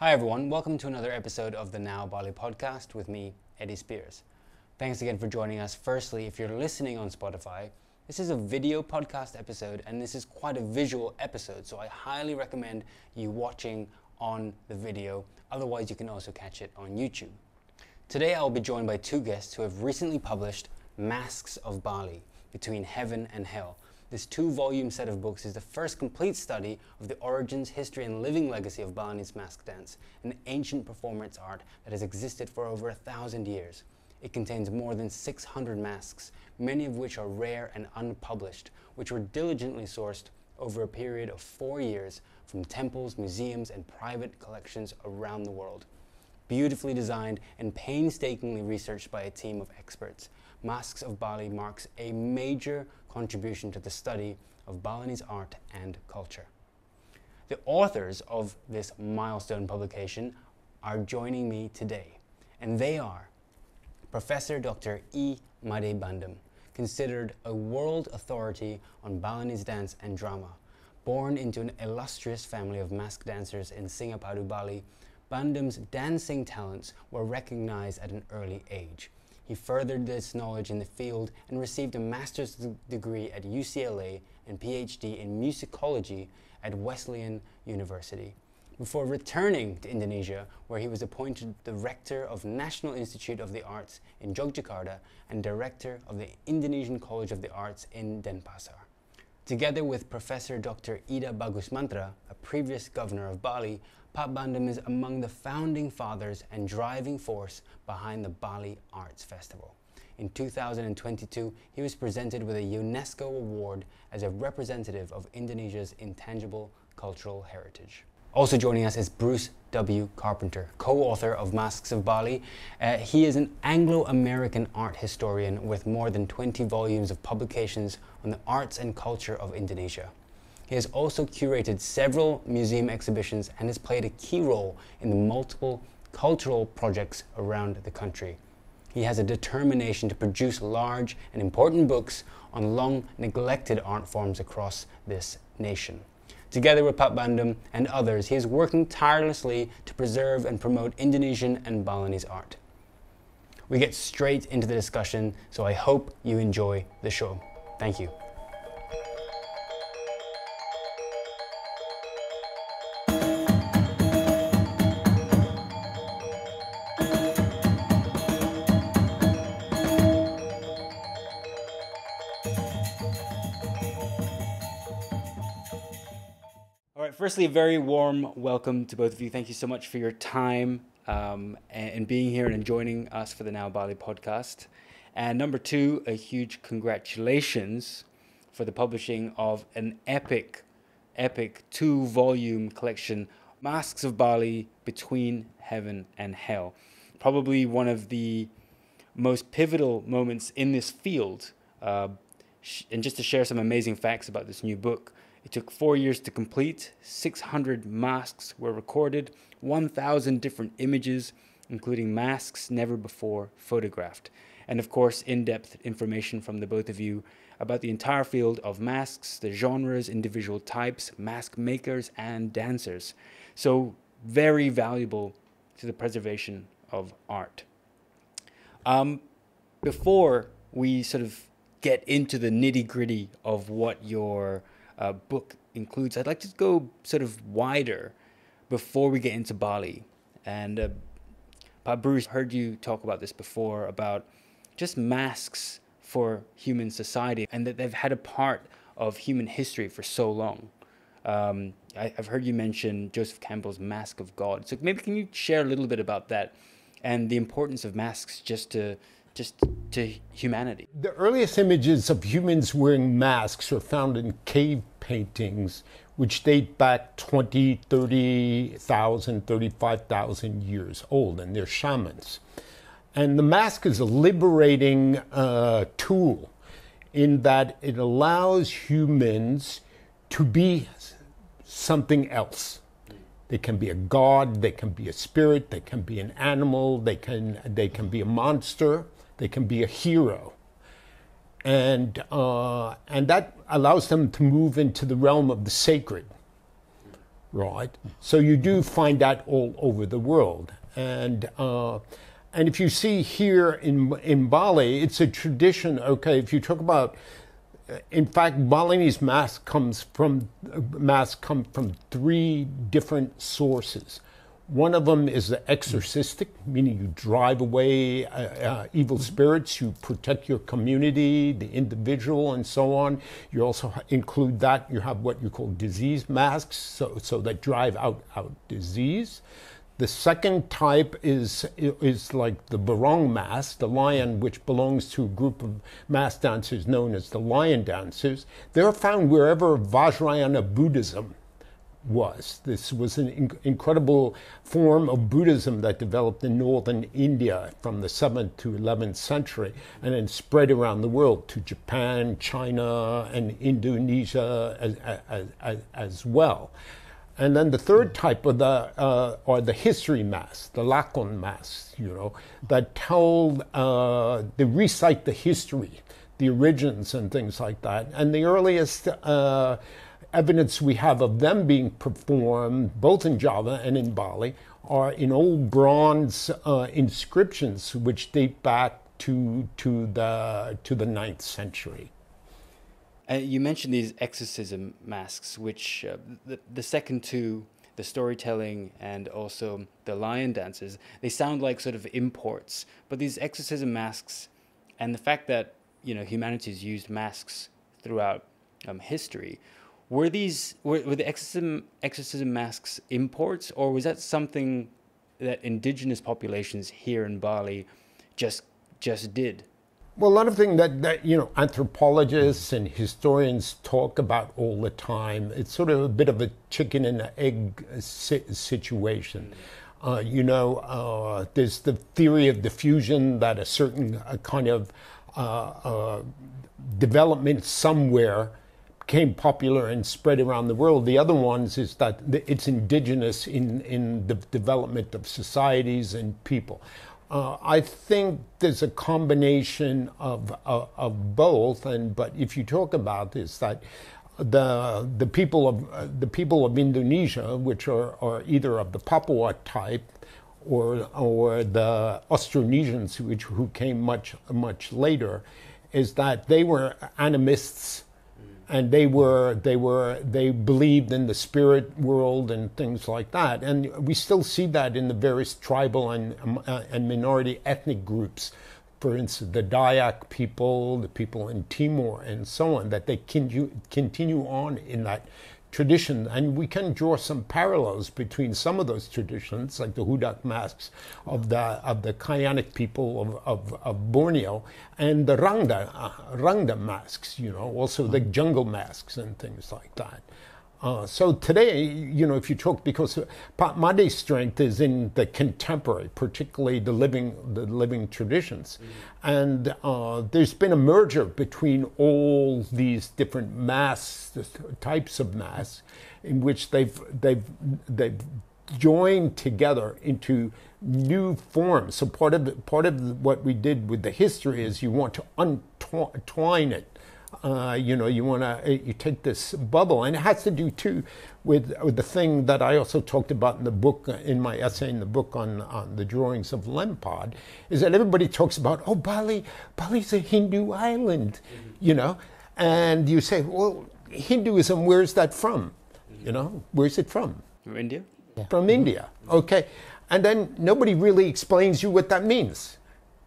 Hi, everyone. Welcome to another episode of the Now Bali podcast with me, Eddie Spears. Thanks again for joining us. Firstly, if you're listening on Spotify, this is a video podcast episode and this is quite a visual episode, so I highly recommend you watching on the video. Otherwise, you can also catch it on YouTube. Today, I will be joined by two guests who have recently published Masks of Bali Between Heaven and Hell this two volume set of books is the first complete study of the origins, history, and living legacy of Balinese mask dance, an ancient performance art that has existed for over a thousand years. It contains more than 600 masks, many of which are rare and unpublished, which were diligently sourced over a period of four years from temples, museums, and private collections around the world. Beautifully designed and painstakingly researched by a team of experts, Masks of Bali marks a major contribution to the study of Balinese art and culture. The authors of this milestone publication are joining me today, and they are Professor Dr. E. Made Bandem, considered a world authority on Balinese dance and drama. Born into an illustrious family of mask dancers in Singapadu, Bali, Bandem's dancing talents were recognized at an early age. He furthered this knowledge in the field and received a master's degree at UCLA and PhD in musicology at Wesleyan University. Before returning to Indonesia, where he was appointed the rector of National Institute of the Arts in Yogyakarta and director of the Indonesian College of the Arts in Denpasar. Together with Professor Dr. Ida Bagus Mantra, a previous governor of Bali, Pak Bandem is among the founding fathers and driving force behind the Bali Arts Festival. In 2022, he was presented with a UNESCO award as a representative of Indonesia's intangible cultural heritage. Also joining us is Bruce W. Carpenter, co author of Masks of Bali. Uh, he is an Anglo American art historian with more than 20 volumes of publications on the arts and culture of Indonesia. He has also curated several museum exhibitions and has played a key role in the multiple cultural projects around the country. He has a determination to produce large and important books on long neglected art forms across this nation. Together with Pak Bandem and others, he is working tirelessly to preserve and promote Indonesian and Balinese art. We get straight into the discussion, so I hope you enjoy the show. Thank you. Firstly, a very warm welcome to both of you. Thank you so much for your time um, and, being here and joining us for the Now Bali podcast. And number two, a huge congratulations for the publishing of an epic, epic two volume collection, Masks of Bali Between Heaven and Hell. Probably one of the most pivotal moments in this field. Uh, and just to share some amazing facts about this new book, it took four years to complete, 600 masks were recorded, 1,000 different images, including masks never before photographed. And of course, in depth information from the both of you about the entire field of masks, the genres, individual types, mask makers, and dancers. So, very valuable to the preservation of art. Um, before we sort of get into the nitty gritty of what your uh, book includes, I'd like to go sort of wider before we get into Bali. And uh, Bruce, heard you talk about this before about just masks for human society and that they've had a part of human history for so long. Um, I, have heard you mention Joseph Campbell's Mask of God. So maybe can you share a little bit about that and the importance of masks just to just to humanity. The earliest images of humans wearing masks are found in cave paintings, which date back 20, 30,000, 35,000 years old, and they're shamans. And the mask is a liberating uh, tool in that it allows humans to be something else. They can be a god, they can be a spirit, they can be an animal, they can, they can be a monster they can be a hero. And, uh, and that allows them to move into the realm of the sacred. right? So you do find that all over the world. And, uh, and if you see here in, in Bali, it's a tradition, okay, if you talk about, in fact, Balinese mask comes from, mask come from three different sources. One of them is the exorcistic, meaning you drive away uh, uh, evil spirits, you protect your community, the individual, and so on. You also include that, you have what you call disease masks, so, so that drive out, out disease. The second type is, is like the Barong mask, the lion, which belongs to a group of mask dancers known as the lion dancers. They're found wherever Vajrayana Buddhism was. This was an inc- incredible form of Buddhism that developed in northern India from the 7th to 11th century and then spread around the world to Japan, China, and Indonesia as, as, as, as well. And then the third type of the uh, are the history mass, the lakon mass, you know, that tell, uh, they recite the history, the origins and things like that. And the earliest uh, evidence we have of them being performed, both in Java and in Bali, are in old bronze uh, inscriptions which date back to, to, the, to the ninth century. Uh, you mentioned these exorcism masks, which uh, the, the second two, the storytelling and also the lion dances, they sound like sort of imports. But these exorcism masks and the fact that you know humanity has used masks throughout um, history were these were, were the exorcism exorcism masks imports, or was that something that indigenous populations here in Bali just just did? Well, a lot of things that, that you know anthropologists and historians talk about all the time. It's sort of a bit of a chicken and egg situation. Uh, you know, uh, there's the theory of diffusion that a certain kind of uh, uh, development somewhere became popular and spread around the world. The other ones is that it's indigenous in, in the development of societies and people. Uh, I think there's a combination of, uh, of both, and but if you talk about this, that the the people of uh, the people of Indonesia, which are, are either of the Papua type, or or the Austronesians, which who came much much later, is that they were animists and they were they were they believed in the spirit world and things like that. And we still see that in the various tribal and um, uh, and minority ethnic groups. For instance the Dayak people the people in Timor and so on that they continue continue on in that tradition, and we can draw some parallels between some of those traditions, like the Hudoq masks of the of the Kayanic people of, of, of Borneo, and the Rangda uh, Rangda masks. You know, also the jungle masks and things like that. Uh, so today, you know, if you talk, because Made strength is in the contemporary, particularly the living, the living traditions, mm-hmm. and uh, there's been a merger between all these different mass types of mass, in which they've they've they've joined together into new forms. So part of part of what we did with the history is you want to untwine it uh, you know, you want to uh, you take this bubble, and it has to do too with, with the thing that I also talked about in the book, uh, in my essay in the book on, on the drawings of Lempad, is that everybody talks about, oh, Bali, Bali's a Hindu island, mm-hmm. you know, and you say, well, Hinduism, where's that from? Mm-hmm. You know, where's it from? From India. From. India. Okay, and then nobody really explains you what that means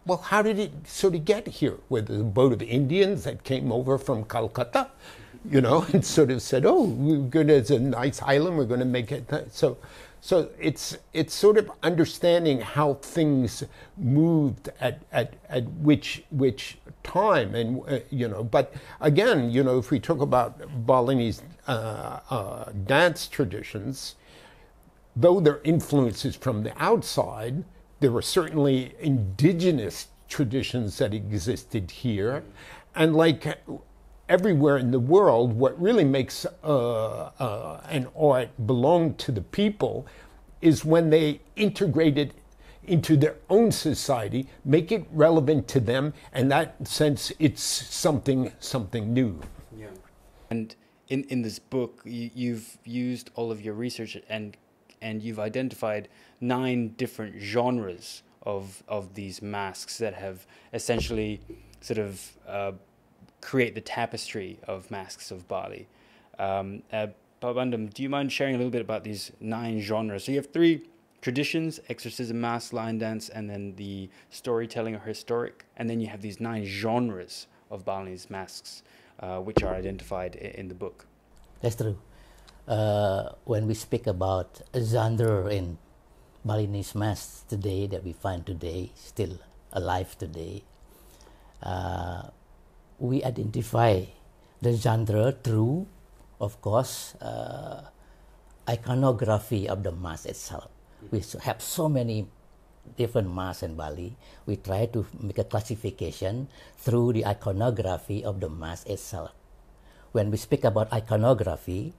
well, how did it sort of get here? With a boat of Indians that came over from Calcutta, you know, and sort of said, "Oh, we're to, it's a nice island. We're going to make it." So, so it's it's sort of understanding how things moved at at, at which which time, and uh, you know. But again, you know, if we talk about Balinese uh, uh, dance traditions, though their influences from the outside there were certainly indigenous traditions that existed here. And like everywhere in the world, what really makes uh, uh, an art belong to the people is when they integrate it into their own society, make it relevant to them, and that sense it's something something new. Yeah. And in in this book, you, you've used all of your research and and you've identified nine different genres of of these masks that have essentially sort of uh, create the tapestry of masks of Bali. Um, uh, Pak Bandem, do you mind sharing a little bit about these nine genres? So you have three traditions exorcism, mask, line dance, and then the storytelling or historic. And then you have these nine genres of Balinese masks, uh, which are identified in the book. That's true. Uh, when we speak about genre in Balinese masks today, that we find today, still alive today, uh, we identify the genre through, of course, uh, iconography of the mask itself we have so many different masks in Bali. We try to make a classification through the iconography of the mask itself. When we speak about iconography,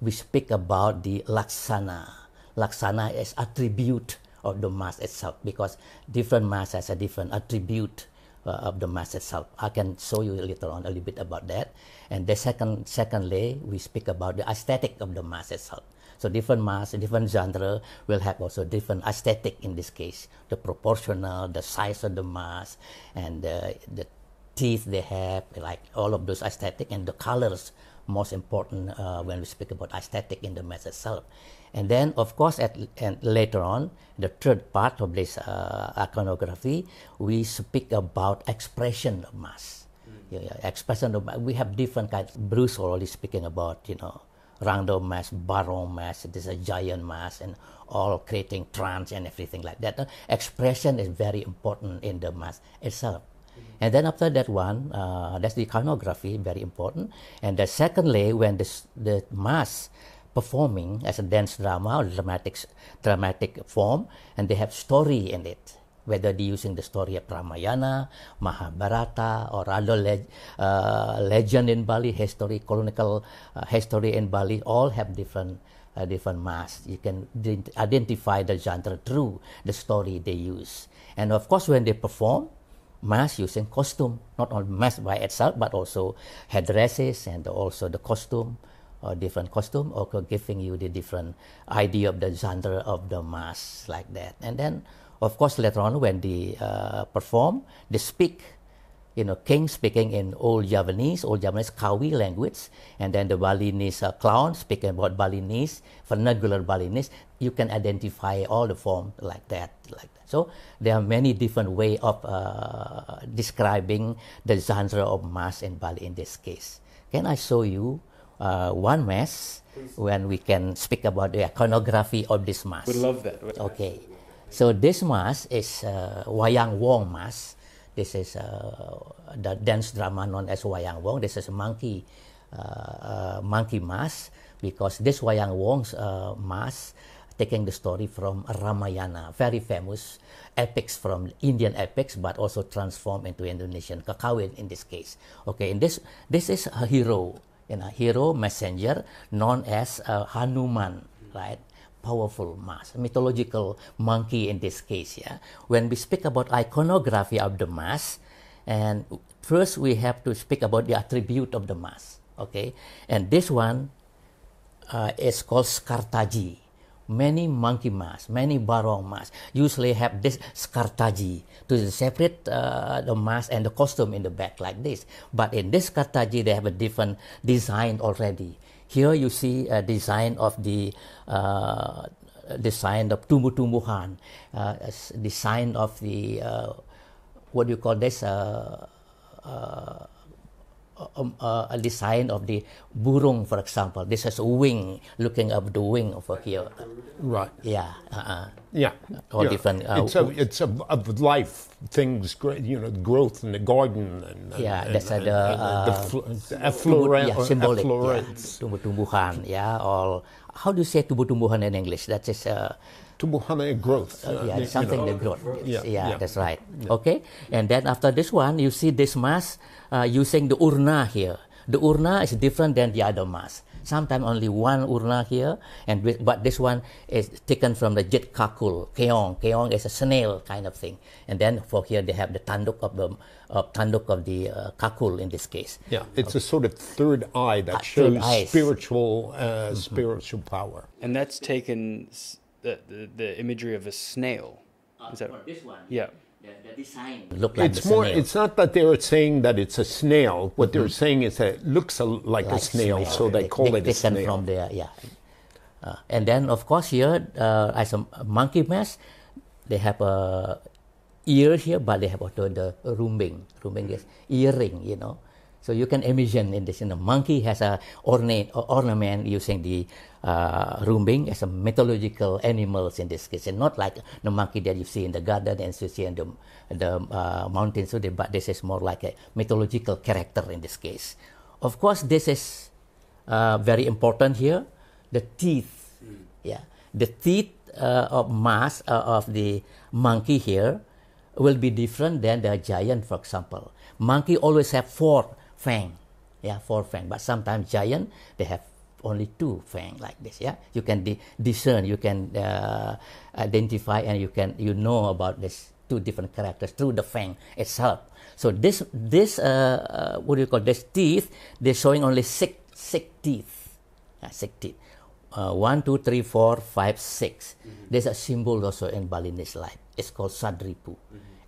we speak about the laksana. Laksana is attribute of the mask itself because different mask has a different attribute uh, of the mask itself. I can show you later on a little bit about that. And the second, secondly, we speak about the aesthetic of the mask itself. So different mass, different genre will have also different aesthetic in this case. The proportional, the size of the mass, and uh, the teeth they have, like all of those aesthetic and the colors most important uh, when we speak about aesthetic in the mass itself. And then, of course, at, and later on, the third part of this uh, iconography, we speak about expression of mass. Mm. Yeah, yeah, expression of mass. we have different kinds. Bruce already speaking about, you know, Rangda mass, barong mass, it is a giant mass, and all creating trance and everything like that. expression is very important in the mass itself. Mm-hmm. And then after that one, uh, that's the iconography, very important. And the secondly, when this, the mass performing as a dance drama or dramatic, dramatic form, and they have story in it whether they're using the story of Ramayana, Mahabharata, or other leg, uh, legend in Bali, history, colonial uh, history in Bali, all have different uh, different masks. You can identify the genre through the story they use. And of course, when they perform, mask using costume, not only mask by itself, but also headdresses and also the costume or different costume, or giving you the different idea of the genre of the mask like that. And then of course, later on, when they uh, perform, they speak, you know, king speaking in old Javanese, old Javanese Kawi language, and then the Balinese uh, clown speaking about Balinese, vernacular Balinese. You can identify all the form like that, like that. So there are many different way of uh, describing the genre of mass in Bali in this case. Can I show you uh, one mass when we can speak about the iconography of this mass? We love that. Okay. So this mass is uh, Wayang Wong mass. This is uh, the dance drama known as Wayang Wong. This is a monkey, uh, uh monkey mask because this Wayang Wong's uh, mask taking the story from Ramayana, very famous epics from Indian epics, but also transformed into Indonesian Kakawin in this case. Okay, and this this is a hero, you know, hero messenger known as uh, Hanuman, right? powerful mask, mythological monkey in this case. Yeah, when we speak about iconography of the mask, and first we have to speak about the attribute of the mask. Okay, and this one uh, is called Skartaji. Many monkey masks, many barong masks usually have this Skartaji to separate uh, the mask and the costume in the back like this. But in this Skartaji, they have a different design already here you see a design of the uh, design of tumbuh-tumbuhan, uh, design of the uh, what do you call this? Uh, uh, um, uh, a design of the burung, for example. This is a wing, looking up the wing over here. Right. Yeah. Uh-uh. Yeah. Or yeah. different. Uh, it's a, it's a, of life things, you know, growth in the garden. And, yeah, and, that's and, the, uh, the fl- yeah, symbolic. Efflorate. Yeah, tumbuh-tumbuhan. Yeah. Or how do you say tumbuh-tumbuhan in English? That is. Uh, Tumbuhan growth. Uh, yeah, something you know. the growth. Yeah, yeah, yeah. that's right. Yeah. Okay, and then after this one, you see this mask uh, using the urna here. The urna is different than the other mask. Sometimes only one urna here, and with, but this one is taken from the jet kakul, keong. Keong is a snail kind of thing, and then for here they have the tanduk of the uh, tanduk of the uh, kakul in this case. Yeah, it's a sort of third eye that Uh, shows eyes. spiritual uh, spiritual power. And that's taken s- the, the, the imagery of a snail. Is that this one, Yeah. the, the design look like It's the more. snail. It's not that they're saying that it's a snail. What they're saying is that it looks a, like, a like snail, so they call it a taken snail. from there, yeah. Uh, and then, of course, here uh, as a monkey mask, they have a ear here, but they have also the rumbing. Rumbing is earring, you know. So you can imagine in this, you know, monkey has a ornate or ornament using the uh, rumbing as a mythological animals in this case, and not like the monkey that you see in the garden and you see in the the uh, mountains. So but this is more like a mythological character in this case. Of course, this is uh, very important here. The teeth, yeah, the teeth uh, of mass uh, of the monkey here will be different than the giant, for example. Monkey always have four fang, yeah, four fang. But sometimes giant they have only two fang like this. Yeah, you can di- discern, you can uh, identify, and you can you know about this two different characters through the fang itself. So this this uh, uh, what do you call this teeth? They're showing only six six teeth, yeah, six teeth. Uh, one, two, three, four, five, six. There's a symbol also in Balinese life. It's called Sadripu,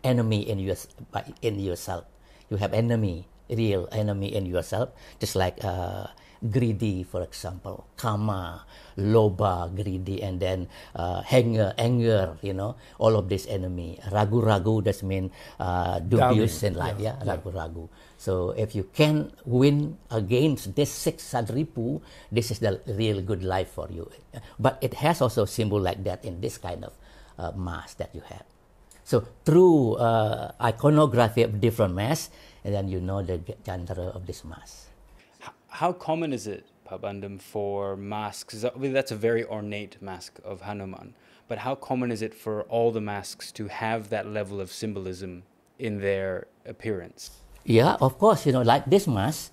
enemy in yours by in yourself. You have enemy, real enemy in yourself, just like uh, greedy, for example, kama, loba, greedy, and then uh, anger, anger. You know, all of this enemy. Ragu, ragu. does mean uh, dubious in life. yeah, Yeah, ragu, ragu. So if you can win against this six sadripu, this is the real good life for you. But it has also symbol like that in this kind of uh, mass that you have. So through uh, iconography of different mass, and then you know the genre of this mass. H- How common is it, Pak Bandem, for masks? I mean, that's a very ornate mask of Hanuman. But how common is it for all the masks to have that level of symbolism in their appearance? Yeah, of course, you know, like this mask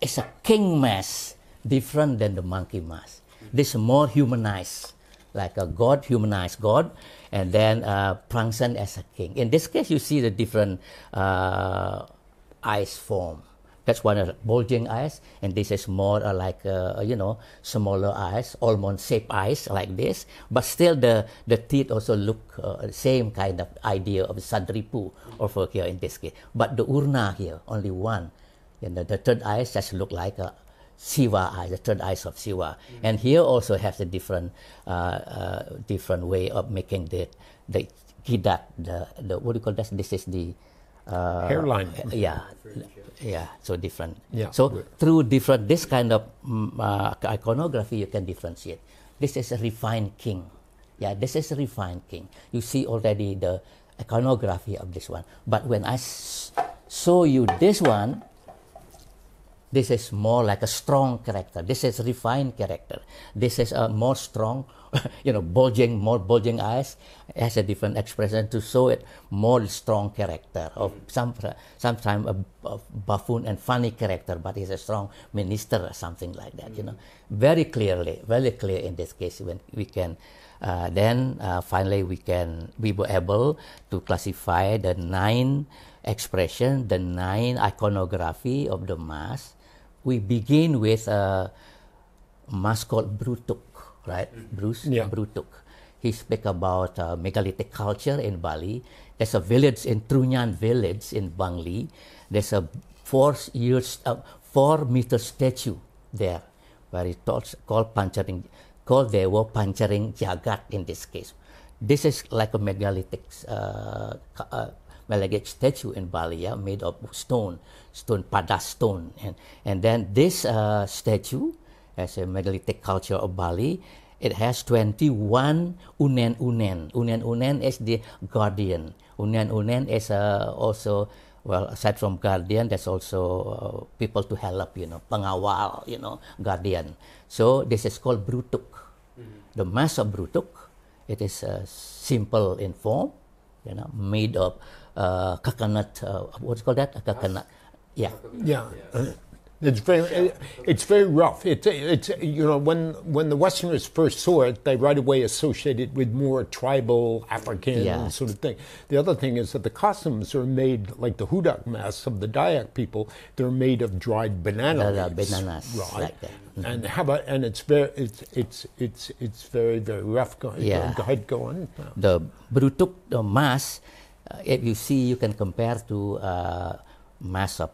it's a king mask, different than the monkey mask. This is more humanized, like a god, humanized god, and then uh, Prangsan as a king. In this case, you see the different uh, eyes form. That's one of bulging eyes, and this is more uh, like uh, you know smaller eyes, almond shaped eyes like this. But still, the the teeth also look uh, same kind of idea of sadripu over here in this case. But the urna here only one, and the, the third eyes just look like a Siva eye, the third eyes of Siva. And here also has a different uh, uh, different way of making the the kidat, the the what do you call that? This is the uh, Hairline. yeah yeah so different Yeah. so through different this kind of mm, uh, iconography you can differentiate this is a refined king yeah this is a refined king you see already the iconography of this one but when i s- show you this one this is more like a strong character. This is refined character. This is a more strong, you know, bulging, more bulging eyes has a different expression to show it more strong character of some sometimes a, a buffoon and funny character, but he's a strong minister or something like that. You know, very clearly, very clear in this case when we can. Uh, then uh, finally we can we were able to classify the nine expression, the nine iconography of the mass we begin with a mass called Brutuk, right? Bruce Yeah. Brutuk. He speak about uh, megalithic culture in Bali. There's a village in Trunyan village in Bangli. There's a four years, uh, four meter statue there, where it talks, called Pancharing, called they were Pancharing Jagat in this case. This is like a megalithic uh, megalithic statue in Bali, yeah, made of stone, stone, pada stone. And, and then this uh, statue, as a megalithic culture of Bali, it has 21 unen unen. Unen unen is the guardian. Unen unen is uh, also, well, aside from guardian, there's also uh, people to help, you know, pengawal, you know, guardian. So this is called Brutuk. The mass of Brutuk, it is uh, simple in form, you know, made of uh, coconut, uh, what's called that? A coconut. Yeah. Yeah. Uh, It's very, it's very rough. It's, it's, you know, when when the Westerners first saw it, they right away associated it with more tribal African Yeah. sort of thing. The other thing is that the costumes are made like the Hudoq masks of the Dayak people. They're made of dried banana leaves, bananas, right? like that. Mm-hmm. And how about and it's very it's it's it's it's very very rough. Go, Yeah. go ahead, go on. the Brutuk the mask, if you see, you can compare to uh, mask of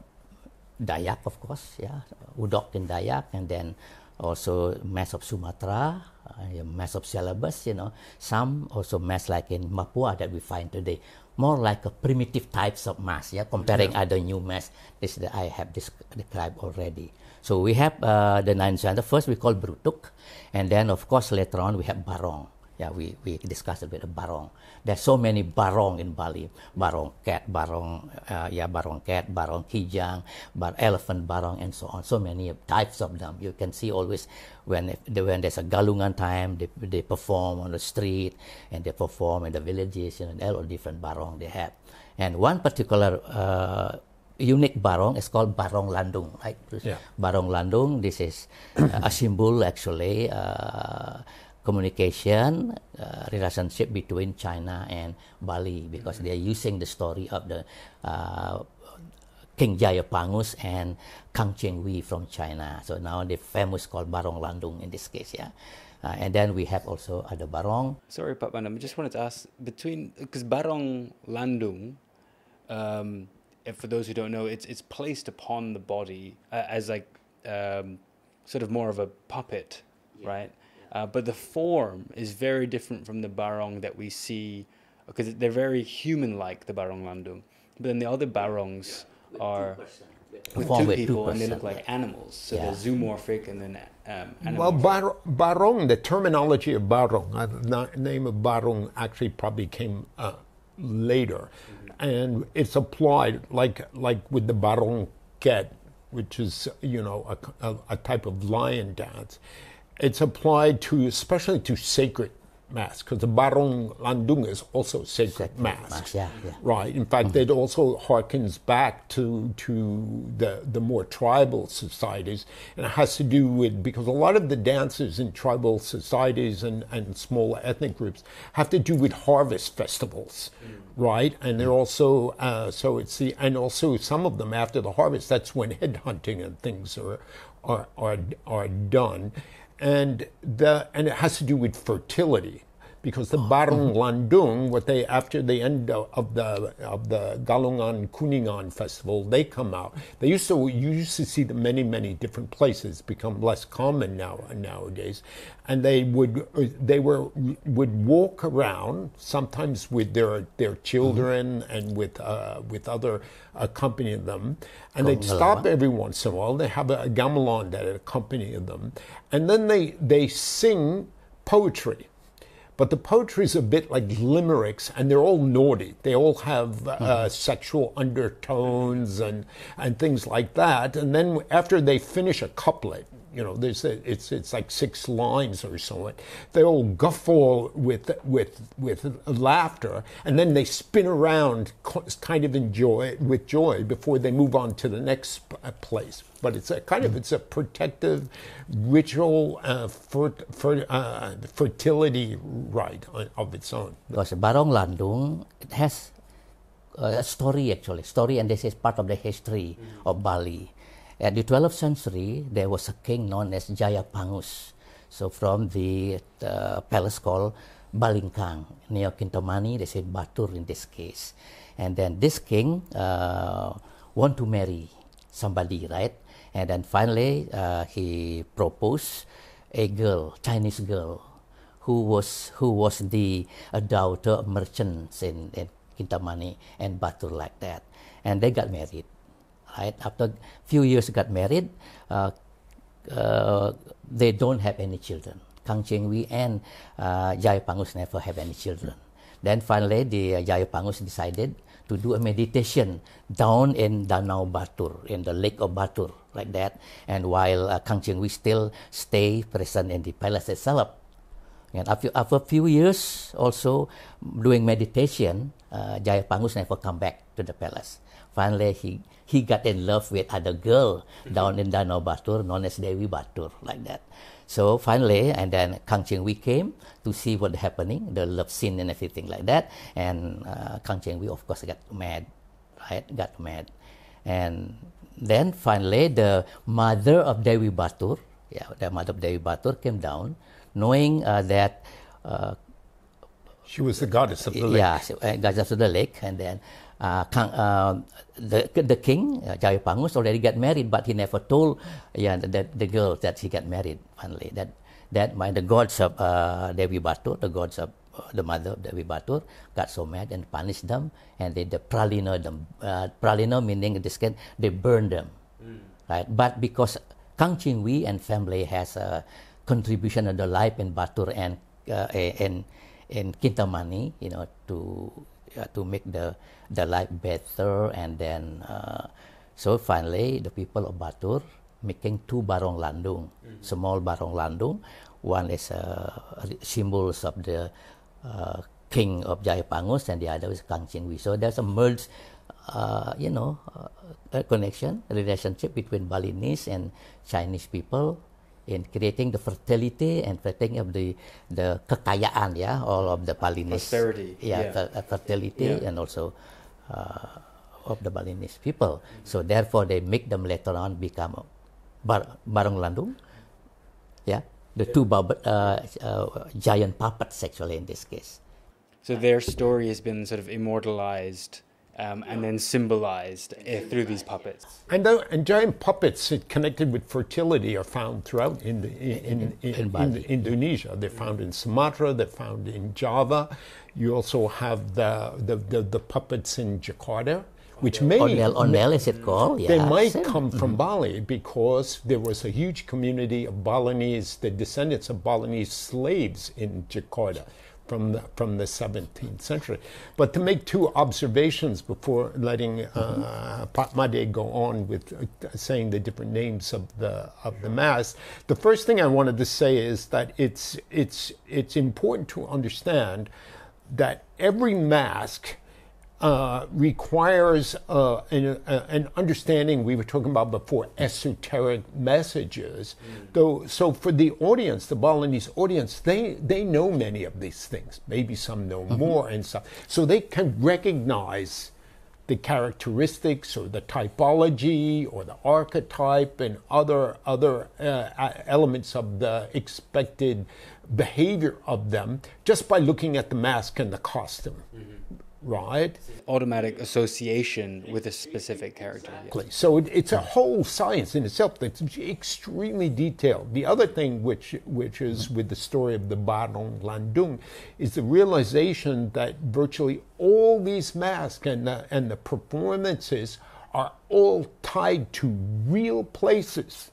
Dayak, of course, yeah, Udok in Dayak, and then also mask of Sumatra, uh, yeah, mask of Celebes, you know, some also mask like in Papua that we find today, more like a primitive types of mask, yeah, comparing other new masks, this that I have described already. So we have uh, the nine center. First we call Brutuk, and then of course later on we have Barong. Yeah, we, we discussed a bit of barong. There's so many barong in Bali. Barong cat, barong, uh, yeah, barong cat, barong kijang, bar elephant barong, and so on. So many types of them. You can see always when if, when there's a galungan time, they, they perform on the street and they perform in the villages. You know, all different barong they have. And one particular uh, unique barong is called barong landung, right? Yeah. Barong Landung, this is uh, a symbol actually, uh, communication, uh, relationship between China and Bali because they are using the story of the uh, King Jayapangus and Kang Cheng Wei from China. So now the famous called Barong Landung in this case, yeah. Uh, and then we have also other Barong. Sorry, Pak Bandem, I just wanted to ask between because Barong Landung, um, for those who don't know, it's it's placed upon the body uh, as like um, sort of more of a puppet, right? Uh, but the form is very different from the Barong that we see because they're very human-like, the Barong Landung. But then the other Barongs are with two with two people and they look like animals. So Yeah. they're zoomorphic and then um, Well, bar- barong, the terminology of barong, uh, the name of barong actually probably came uh, later, and it's applied like like with the barong ket, which is you know a, a, a type of lion dance. It's applied to especially to sacred mass because the barong landung is also sacred, Sacred mass. mass, yeah, yeah. Right. In fact, mm. it also harkens back to to the the more tribal societies, and it has to do with because a lot of the dances in tribal societies and and small ethnic groups have to do with harvest festivals, mm. right? And they're mm. also uh, so it's the and also some of them after the harvest that's when head hunting and things are are are are done, and the and it has to do with fertility because the Barong Landung, what they after the end of of the of the Galungan Kuningan festival, they come out. They used to you used to see them many many different places. Become less common now nowadays, and they would they were would walk around sometimes with their their children and with uh, with other accompanying them, and they'd stop every once in a while. They have a, gamelan that accompany them, and then they they sing poetry. But the poetry is a bit like limericks, and they're all naughty. They all have uh, sexual undertones and and things like that. And then after they finish a couplet, you know, there's a, it's it's like six lines or so. They all guffaw with with with laughter, and then they spin around, kind of enjoy with joy before they move on to the next uh, place. But it's a kind of it's a protective ritual uh, uh, fertility rite of its own. Because Barong Landung it has a story actually, story, and this is part of the history of Bali. At the 12th century, there was a king known as Jayapangus. So from the uh, palace called Balingkang near Kintamani, they say Batur in this case. And then this king uh, want to marry somebody, right? And then finally, uh, he proposed a girl, Chinese girl, who was who was the daughter of merchants in, in Kintamani and Batur like that, and they got married. Right after few years, got married. Uh, uh, they don't have any children. Kang Cheng Wei and uh, Jayapangus never have any children. Then finally, the uh, Jayapangus decided to do a meditation down in Danau Batur, in the lake of Batur, like that. And while uh, Kang Cheng Wei still stay present in the palace itself, And after, after a few years, also doing meditation, uh, Jayapangus never come back to the palace. Finally, he, he got in love with other girl down in Danau Batur, known as Dewi Batur, like that. So finally, and then Kang Cheng Wei came to see what happening, the love scene and everything like that. And uh, Kang Cheng Wei, of course, got mad, right? Got mad. And then finally, the mother of Dewi Batur, yeah, the mother of Dewi Batur came down knowing uh, that uh, she was the goddess of the lake. Yeah, uh, goddess of the lake, and then uh, uh, the the king uh, Jayapangus already got married, but he never told yeah the, the girl that he got married. Finally, that that my the gods of uh, Devi Batur, the gods of uh, the mother of Devi Batur, got so mad and punished them, and they the pralina them. Uh, pralina meaning this can they burned them, mm. right? But because Kang Ching Wei and family has a contribution of the life in Batur and uh, in in Kintamani, you know, to to make the the life better, and then uh, so finally the people of Batur making two barong landung, mm-hmm. small barong landung. One is uh, symbols of the uh, king of Jayapangus, and the other is Kang Ching Wei. So there's a merge, uh, you know, uh, connection, relationship between Balinese and Chinese people in creating the fertility and creating of the the kekayaan ya all of the Balinese Prosperity. yeah, yeah. Uh, fertility yeah. and also uh, of the Balinese people so therefore they make them later on become bar, barong landung yeah the two uh, uh, giant puppets actually in this case so their story has been sort of immortalized um, and then symbolized uh, through these puppets. And, the, and giant puppets connected with fertility are found throughout in, the, in, in, in, in Indonesia. They're found in Sumatra, they're found in Java. You also have the, the, the, the puppets in Jakarta. Which may Ondel, Ondel is it called? Yeah, they might come from mm-hmm. Bali because there was a huge community of Balinese, the descendants of Balinese slaves in Jakarta from the, from the 17th century. But to make two observations before letting uh, Made go on with uh, saying the different names of the of the mass, the first thing I wanted to say is that it's it's it's important to understand that every mask uh, requires uh, an, uh, an, understanding we were talking about before esoteric messages mm. though so for the audience the balinese audience they they know many of these things maybe some know mm-hmm. more and stuff so they can recognize the characteristics or the typology or the archetype and other other uh, elements of the expected behavior of them just by looking at the mask and the costume mm-hmm right? Automatic association with a specific character. Yes. So it, it's a whole science in itself that's extremely detailed. The other thing, which which is with the story of the Barong Landung, is the realization that virtually all these masks and the, and the performances are all tied to real places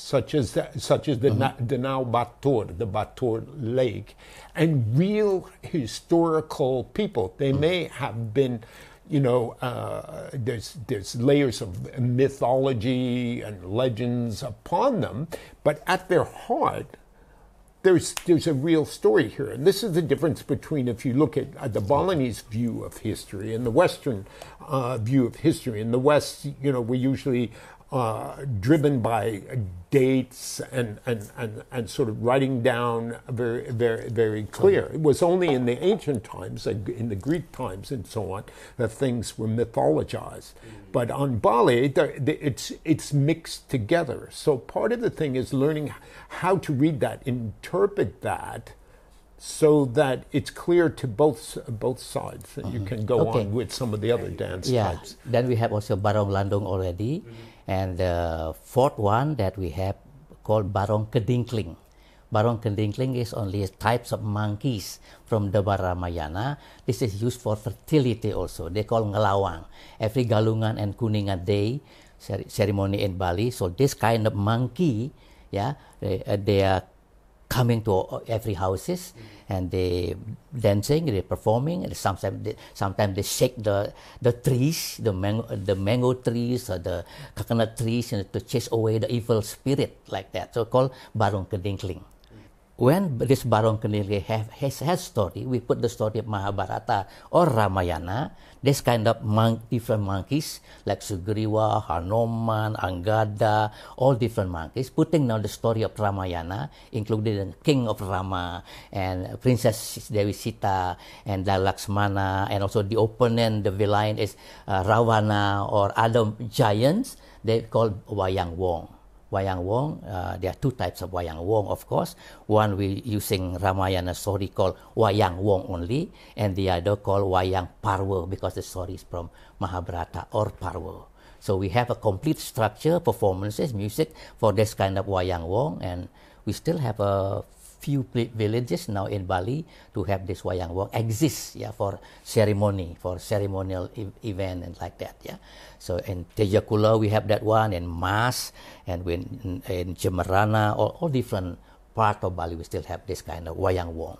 such as the, such as the, uh-huh. the now Batur, the Batur Lake, and real historical people. They uh-huh. may have been, you know, uh, there's there's layers of mythology and legends upon them, but at their heart. There's, there's a real story here. And this is the difference between if you look at uh, the Balinese view of history and the Western uh, view of history. In the West, you know, we usually uh, driven by dates and, and, and, and sort of writing down very, very, very clear. It was only in the ancient times, in the Greek times and so on, that things were mythologized. But on Bali, it's, it's mixed together. So part of the thing is learning how to read that, interpret that, so that it's clear to both both sides that mm-hmm. you can go okay. on with some of the other dance yeah. types. Then we have also Barong Landung already. Mm-hmm. And the fourth one that we have called Barong Kedingkling. Barong Kedingkling is only types of monkeys from the Baramayana. This is used for fertility also. They call ngelawang. Every Galungan and Kuningan day ceremony in Bali. So this kind of monkey, yeah, they, uh, they are coming to every houses and they dancing, they performing, and sometimes they, sometimes they shake the the trees, the mango, the mango trees or the coconut trees, you know, to chase away the evil spirit like that. So called barong kedingkling. When this Barong Kenili have has has story, we put the story of Mahabharata or Ramayana. This kind of monk, different monkeys like Sugriva, Hanuman, Angada, all different monkeys, putting now the story of Ramayana, including the king of Rama and Princess Devi Sita and Lakshmana, and also the opponent, the villain is uh, Ravana or other giants. They call Wayang Wong. Wayang Wong, uh, there are two types of Wayang Wong, of course. One we using Ramayana story called Wayang Wong only, and the other called Wayang Parwa because the story is from Mahabharata or Parwa. So we have a complete structure, performances, music for this kind of Wayang Wong, and we still have a few villages now in Bali to have this wayang wong exists yeah for ceremony for ceremonial e- event and like that yeah so in Tejakula we have that one in Mas and when in, in Jemberana all, all different part of Bali we still have this kind of wayang wong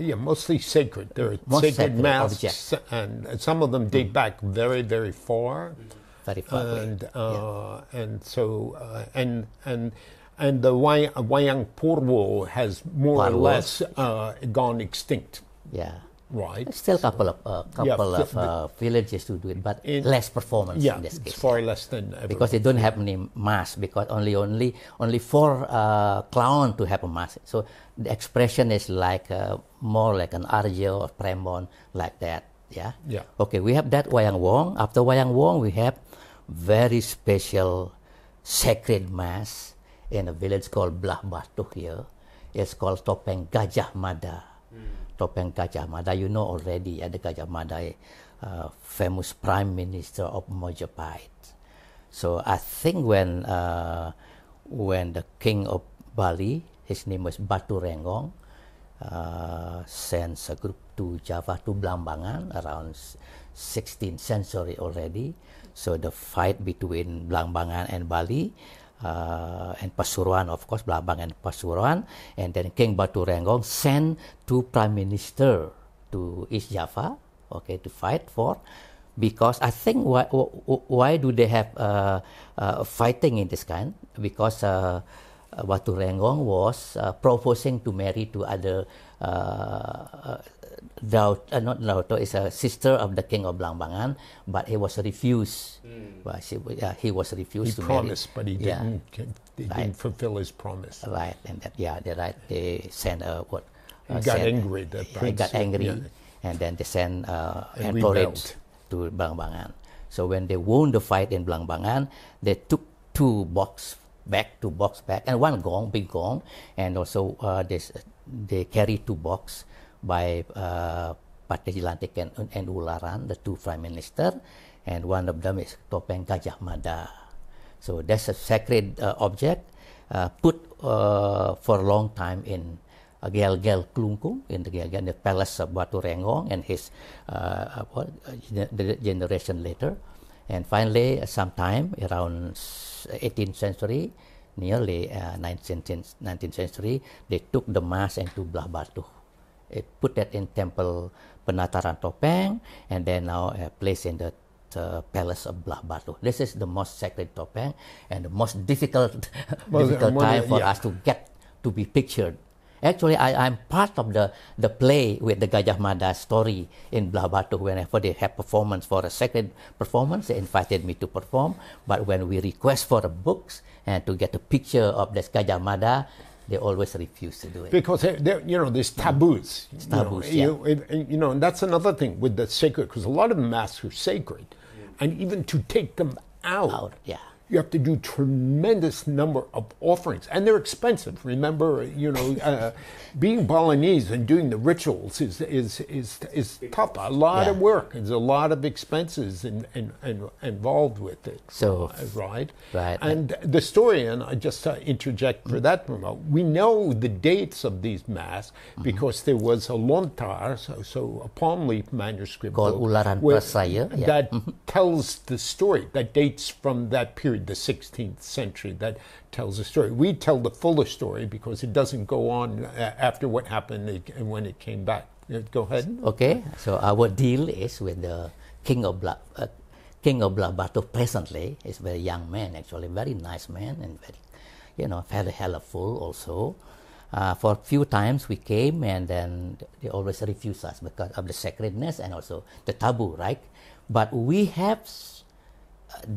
yeah, mostly sacred. They're Most sacred masks, objects. and some of them date back very, very far. very far and uh, and so uh, and and and the Wayang, Wayang Purwo has more or less uh, gone extinct, yeah. Right? still a couple of uh, Yeah, couple the- of uh, villages to do it but In- less performance Yeah, in this it's far less than ever. because they don't have any mass because only only only four uh, clown to have a mass. So the expression is like uh, more like an arjo or prembon like that. Yeah? Yeah. okay we have that wayang wong. After wayang wong we have very special sacred mass in a village called Blah Batu here it's called Topeng Gajah Mada Topeng Gajah Mada you know already yeah, the Gajah Mada uh, famous prime minister of Mojapahit so I think when uh, when the king of Bali, his name was Batu Renggong, uh, sends a group to Java to Blambangan around 16th century already. So the fight between Blambangan and Bali. Uh, and Pasuruan, of course, Blambangan and Pasuruan, and then King Batu Renggong sent two prime minister to East Java, okay, to fight for because I think why why do they have uh, uh, fighting in this kind? Because uh, uh, Batu Renggong was uh, proposing to marry to other uh, uh, not Dauto is a sister of the king of Blambangan, but he was refused. Well, she, uh, he was he refused to promised, but marry. he Yeah. didn't. He Right. didn't fulfill his promise. Right, and that yeah, they right. They sent a what? He uh, got sent- angry at that He got angry, yeah. and then they sent uh, And encouraged to Blambangan. So when they won the fight in Blambangan, they took two box back, two box back, and one gong, big gong, and also uh, they s- they carry two box by uh, and, and Ularan, the two prime minister, and one of them is Topeng Gajah Mada. So that's a sacred uh, object uh, put uh, for a long time in uh, Gel Gel Klungkung, in the the palace of Batu Renggong and his uh, uh, generation later. And finally, sometime around 18th century, nearly uh, 19th, 19th century, they took the mass into Blah Batu. It put that in temple Penataran Topeng, and then now uh, placed in the uh, palace of Blah Batu. This is the most sacred Topeng and the most difficult difficult time for yeah. us to get to be pictured. Actually, I, I'm part of the, the play with the Gajah Mada story in Blah Batu. Whenever they have performance for a sacred performance, they invited me to perform. But when we request for the books and to get a picture of this Gajah Mada, they always refuse to do it. because you know there's taboos. you know, taboos, You, you know, and that's another thing with the sacred because a lot of masks are sacred, and even to take them out, Out, yeah. You have to do tremendous number of offerings, and they're expensive. Remember, you know, uh, being Balinese and doing the rituals is is is is tough. A lot Yeah. of work. There's a lot of expenses in, in, in, involved with it. So- uh, right, Right. and the story, and I just uh, interject for that moment. We know the dates of these masks Mm-hmm. because there was a lontar, so, so a palm leaf manuscript Called book Ularan where- Prasaya, yeah. that tells the story that dates from that period, the 16th century. That tells a story. We tell the fuller story because it doesn't go on uh, after what happened and when it came back. Uh, Go ahead. Okay, so our deal is with the king of Bla, uh, king of Blah Batu presently. A very young man, actually, very nice man, and very, you know, very helpful also. Uh, for a few times we came and then they always refuse us because of the sacredness and also the taboo, right? But we have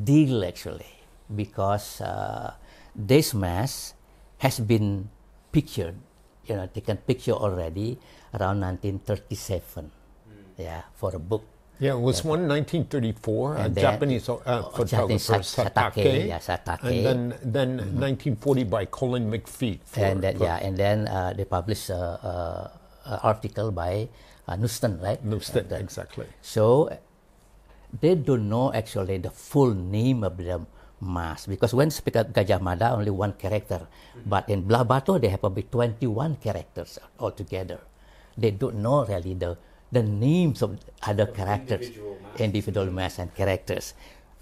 deal actually because uh, this mass has been pictured, you know, taken picture already around 1937. Yeah, for a book. Yeah, it was one 1934, a then- Japanese uh, oh, photographer, Japanese Sat- Satake. Satake, yeah, Satake. And then, then 1940 by Colin McPhee. for- and then for yeah, and then uh, they published an article by uh, Nuston, right? Nuston, exactly. So they don't know actually the full name of the mass because when speak of Gajah Mada only one character, but in Blah Batu they have probably 21 characters altogether. They don't know really the the names of other characters, individual mass. individual mass and characters,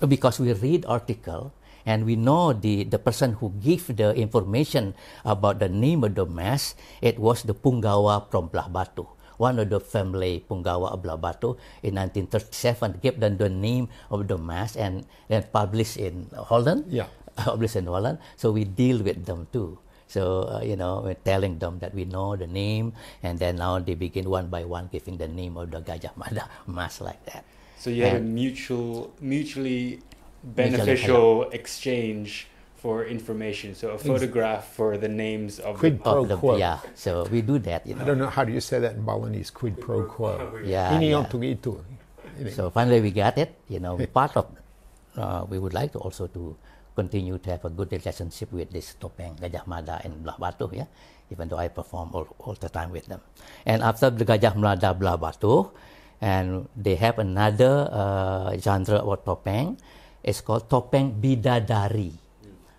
because we read article and we know the the person who gave the information about the name of the mass. It was the Punggawa from Blah Batu one of the family Punggawa of Blah Batu in 1937 gave them the name of the mass and then published in Holland. Yeah. published in Holland. So we deal with them too. So uh, you know, we're telling them that we know the name, and then now they begin one by one giving the name of the Gajah Mada mass like that. So you have a mutual, mutually Mutually beneficial exchange for information. So a photograph for the names of Quid the pro Of the, quo. yeah, so we do that. You I don't know how do you say that in Balinese, quid pro quo. Yeah, yeah. untuk itu. Ini. So finally we got it. You know, part of uh, we would like to also to continue to have a good relationship with this Topeng Gajah Mada and Belah Batu, yeah. Even though I perform all, all the time with them. And after the Gajah Mada Belah Batu, and they have another uh, genre of Topeng. It's called Topeng Bidadari.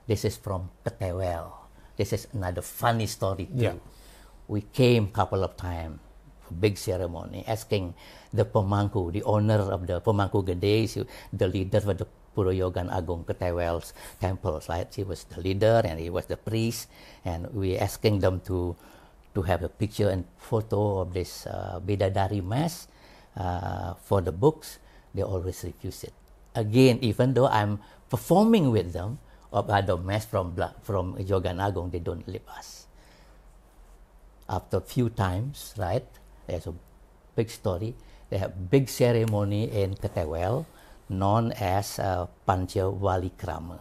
This is from Ketewel. This is another funny story too Yeah. we came couple of times for big ceremony asking the pemangku, the owner of the pemangku Gede, the leader of the Puroyogan Agung Ketewel's temples, right? He was the leader and he was the priest, and we asking them to to have a picture and photo of this uh, Bidadari mass uh, for the books. They always refuse it. Again, even though I'm performing with them of other mass from from Yogan Agung, they don't leave us after a few times, right? There's a big story. They have big ceremony in Ketewel known as uh, Pancha Walikrama.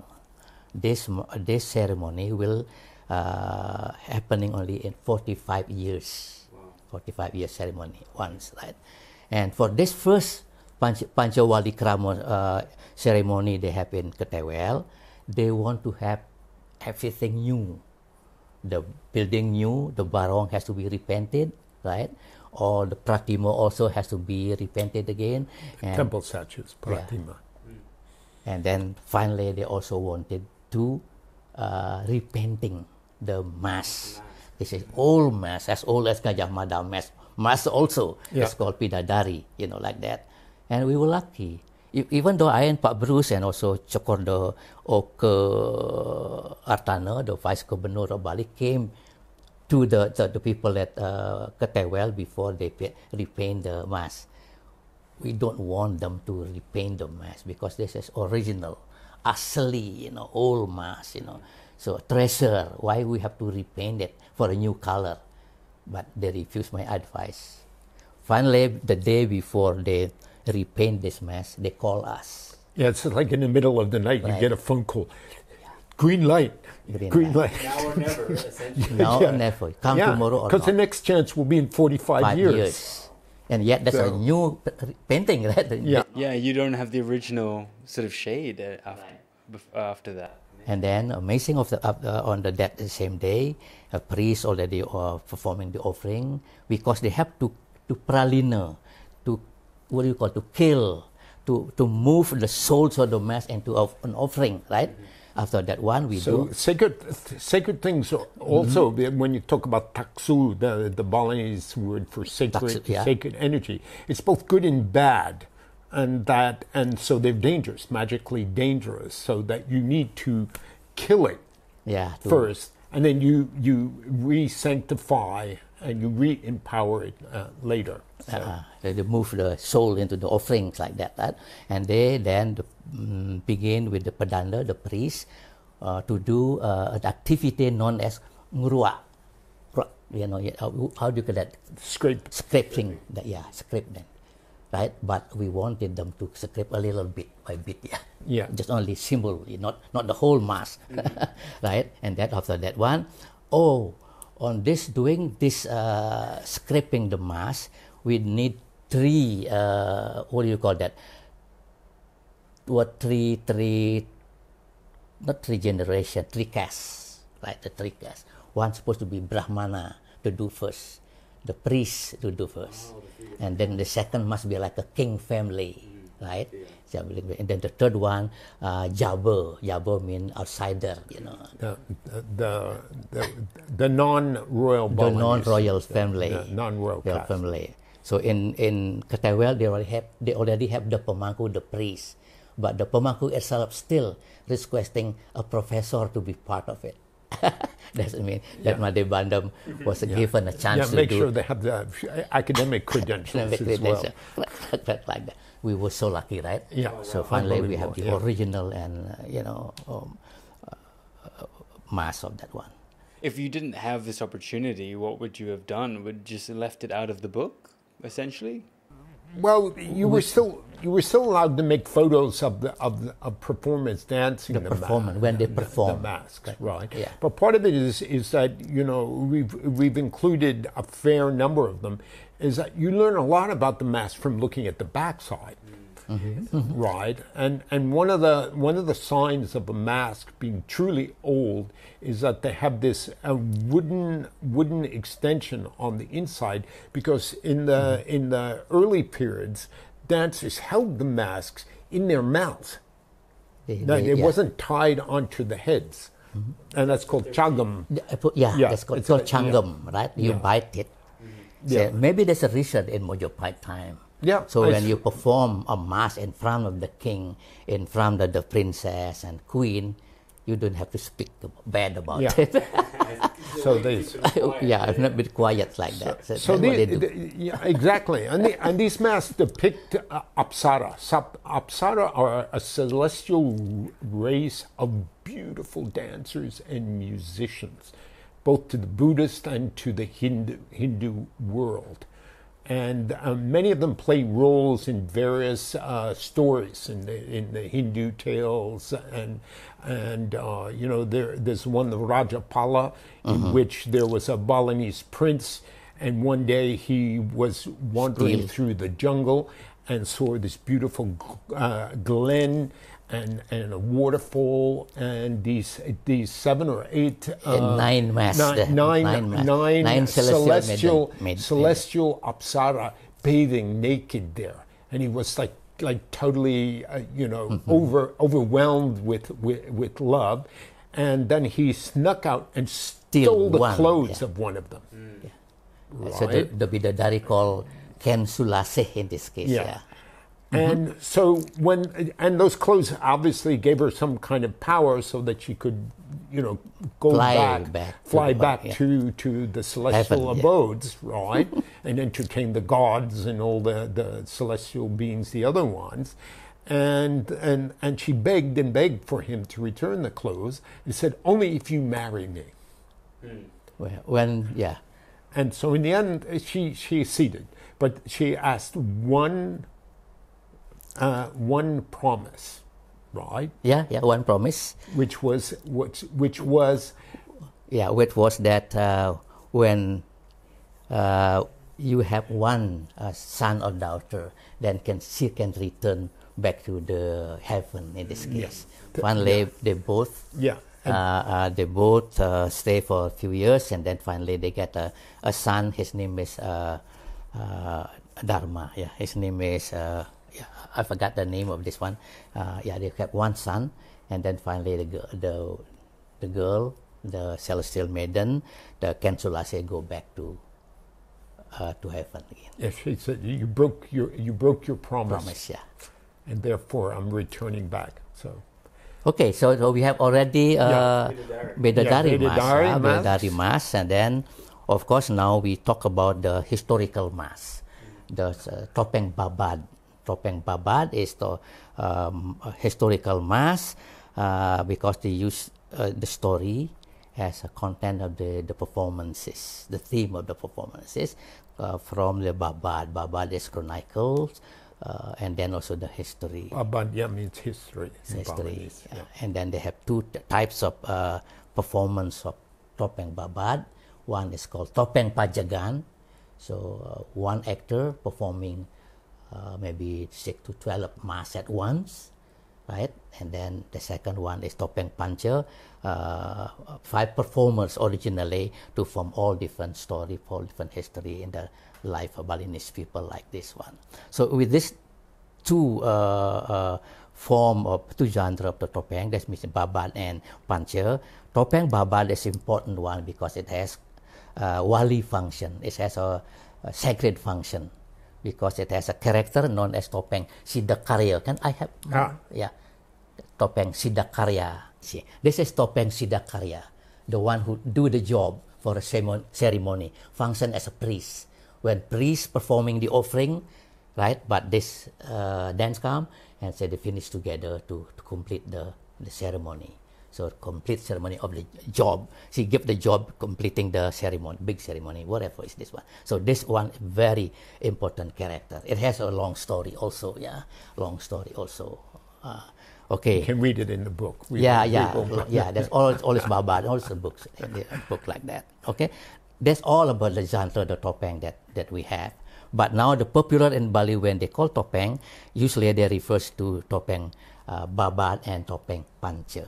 This this ceremony will uh, happening only in 45 years. 45 year ceremony once, right? And for this first Pancha, Pancha Walikrama uh, ceremony they have in Ketewel, they want to have everything new the building new, the barong has to be repainted, right? Or the pratima also has to be repainted again. And, Temple statues, Pratima. and then finally they also wanted to uh, repainting the mass. This is old mass, as old as Gajah Mada mass. Mass also Yeah. is called Bidadari, you know, like that. And we were lucky. Even though I and Pak Bruce and also Cokordo Oke Artana, the Vice Governor of Bali, came to the, the, the people at uh, Ketewel before they pa- repaint the mass. We don't want them to repaint the mass because this is original, asli, you know, old mass, you know. So treasure, why we have to repaint it for a new color? But they refused my advice. Finally, the day before they repaint this mass, they call us. Yeah, it's like in the middle of the night, you get a phone call. Green light. Green light. Now or never, essentially. Now Yeah. or never. Come yeah, tomorrow or because the next chance will be in 45 Five years. years. And yet that's a new painting, right? Yeah. Yeah, you don't have the original sort of shade uh, after, bef- after that. And then amazing of the up uh, on the that same day, a priest already uh, performing the offering because they have to to pralina, to what do you call to kill, to to move the souls of the mass into of, an offering, right? After that one we So do sacred, sacred things also. Mm-hmm. When you talk about taksu, the the Balinese word for sacred, Taksu, yeah. sacred energy, it's both good and bad, and that and so they're dangerous, magically dangerous. So that you need to kill it yeah first, and then you you re-sanctify and you re-empower it uh, later. So, uh, they move the soul into the offerings like that, right? And they then the, mm, begin with the pedanda, the priest, uh, to do uh, an activity known as ngurua. You know, how, how do you call that? Scrape. Scraping, that, yeah, scraping, right? But we wanted them to scrape a little bit by bit, yeah. Yeah. Just only symbol, not not the whole mass, right? And that after that one, oh, on this doing this uh, scraping the mass, we need three. Uh, what do you call that? What three three? Not three generation, three castes, right? The three castes. One supposed to be Brahmana to do first, the priest to do first, and then the second must be like a king family, right? So, And then the third one, uh, Jabber. Jabber mean outsider, you know. The, the, the, the non-royal the non-royal family. The non-royal family. So in in Ketewel, they already have they already have the pemangku, the priest, but the pemangku itself still requesting a professor to be part of it. Doesn't mean that Made Bandem was given a chance Yeah, to make do sure they have the academic credentials academic as well. like that. We were so lucky, right? Yeah. So finally, we have the yeah. original and uh, you know um, uh, mass of that one. If you didn't have this opportunity, what would you have done? Would you just left it out of the book, essentially? Well, you were still you were still allowed to make photos of the of, the, of performance dancing The ma- performance, when they the- the perform. masks, right? Yeah. But part of it is is that you know we've we've included a fair number of them. Is that you learn a lot about the mask from looking at the backside, mm-hmm. right? And and one of the one of the signs of a mask being truly old is that they have this uh, wooden wooden extension on the inside because in the mm-hmm. in the early periods dancers held the masks in their mouths. They- No, they- it yeah. wasn't tied onto the heads, mm-hmm. and that's called chagam. The- I put- Yeah, Yeah, that's called, it's called a- yeah. changam, right? You Yeah. bite it. So Yeah. maybe there's a reason in Mojopahit time. Yeah, So I when s- you perform a mass in front of the king, in front of the princess and queen, you don't have to speak bad about Yeah. it. So this, yeah, I've not been quiet like that. So, So that's what the, they do. the- yeah, exactly, and, the, and these masks depict uh, Apsara. Sap, Apsara are a celestial race of beautiful dancers and musicians, both to the Buddhist and to the Hindu, Hindu world. And um, many of them play roles in various uh, stories in the, in the Hindu tales, and and uh, you know there there's one the Rajapala in which there was a Balinese prince, and one day he was wandering Steal. through the jungle and saw this beautiful uh, glen and, and a waterfall and these these seven or eight uh, And nine masks there. nine, Nine nine, mas- nine nine celestial celestial maiden- maiden- celestial apsara bathing naked there and he was like like totally uh, you know Mm-hmm. over overwhelmed with, with with love and then he snuck out and stole the one, clothes yeah. of one of them So the, right? the bidadari called Ken Sulasih in this case. Yeah. Yeah. Mm-hmm. And so when and those clothes obviously gave her some kind of power so that she could, you know, go Fly back, back fly the- back yeah. to to the celestial Heaven, yeah. abodes, right, and entertain the gods and all the the celestial beings, the other ones. And and and she begged and begged for him to return the clothes and said, "Only if you marry me." Hmm. Well, When, yeah. And so in the end, she she acceded, but she asked one uh, one promise, right? Yeah, yeah, one promise. Which was which which was Yeah, which was that uh, when uh, you have one uh, son or daughter, then can she can return back to the heaven in this case. Finally, they both yeah. uh, uh, they both uh, stay for a few years, and then finally they get a, a son. His name is uh, uh, Dharma. Yeah, his name is. I forgot the name of this one. Uh, yeah, they have one son, and then finally the girl, the the girl, the celestial maiden, the Ken Sulasih go back to uh, to heaven again. Yes, she said you broke your you broke your promise, Promise, yeah. and therefore I'm returning back. So Okay, so, so we have already uh, Yeah, uh, Mass. Mass, and then of course now we talk about the historical Mass, the uh, Topeng Babad. Topeng Babad is the um, historical Mass uh, because they use uh, the story as a content of the, the performances, the theme of the performances uh, from the Babad, Babad's chronicles, uh, and then also the history. Abadya means history. history. Balinese, yeah. And then they have two t- types of uh, performance of Topeng Babad. One is called Topeng Pajagan. So uh, one actor performing uh, maybe six to twelve mass at once, right? And then the second one is Topeng Pancha. Uh, five performers originally to form all different story, all different history in the life of Balinese people like this one. So with this two uh, uh, form of two genre of the topeng that's means babad and pancha topeng babad is important one because it has uh, wali function it has a, a sacred function because it has a character known as topeng sidakarya can i have Ah. yeah. Topeng sidakarya see this is topeng sidakarya the one who do the job for a ceremon- ceremony function as a priest. When priest performing the offering right but this uh, dance come and say they finish together to, to complete the, the ceremony so complete ceremony of the job she give the job completing the ceremony big ceremony whatever is this one so this one very important character it has a long story also yeah long story also uh, okay You can read it in the book. We yeah, will- yeah, will- yeah. There's all always Babad, also books, a book like that. Okay, that's all about the genre, the topeng that that we have. But now the popular in Bali when they call topeng, usually they refers to topeng uh, Babad and topeng Pancha.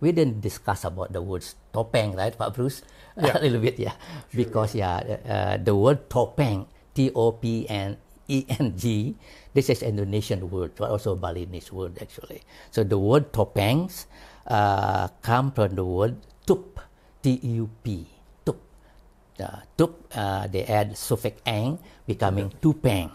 We didn't discuss about the words topeng, right, Pak Bruce? Yeah. a little bit, yeah, because yeah, uh, the word topeng, T O P N E N G. This is Indonesian word, but also Balinese word actually. So the word topengs uh, come from the word tup, T U P, tup. Uh, tup, uh, they add suffix ang, becoming tupeng.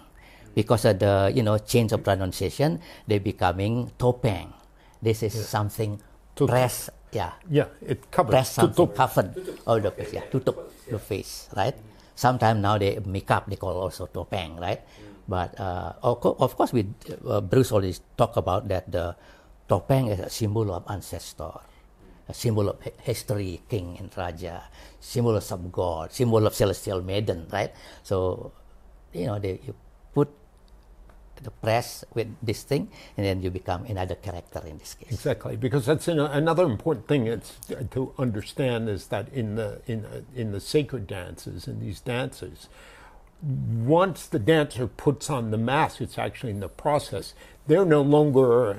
Because of the you know change of pronunciation, they becoming topeng. This is something Tutup. press, yeah, Yeah, it covers. press something tutup. covered of the face, yeah, tutup the face, right? Sometimes now they make up, they call also topeng, right? But uh, of, co- of course, we uh, Bruce always talk about that the topeng is a symbol of ancestor, a symbol of history, king and raja, symbol of some god, symbol of celestial maiden, right? So, you know, they you put the press with this thing, and then you become another character in this case. Exactly, because that's an, another important thing it's, to understand is that in the in uh, in the sacred dances in these dances, once the dancer puts on the mask, it's actually in the process. They're no longer uh,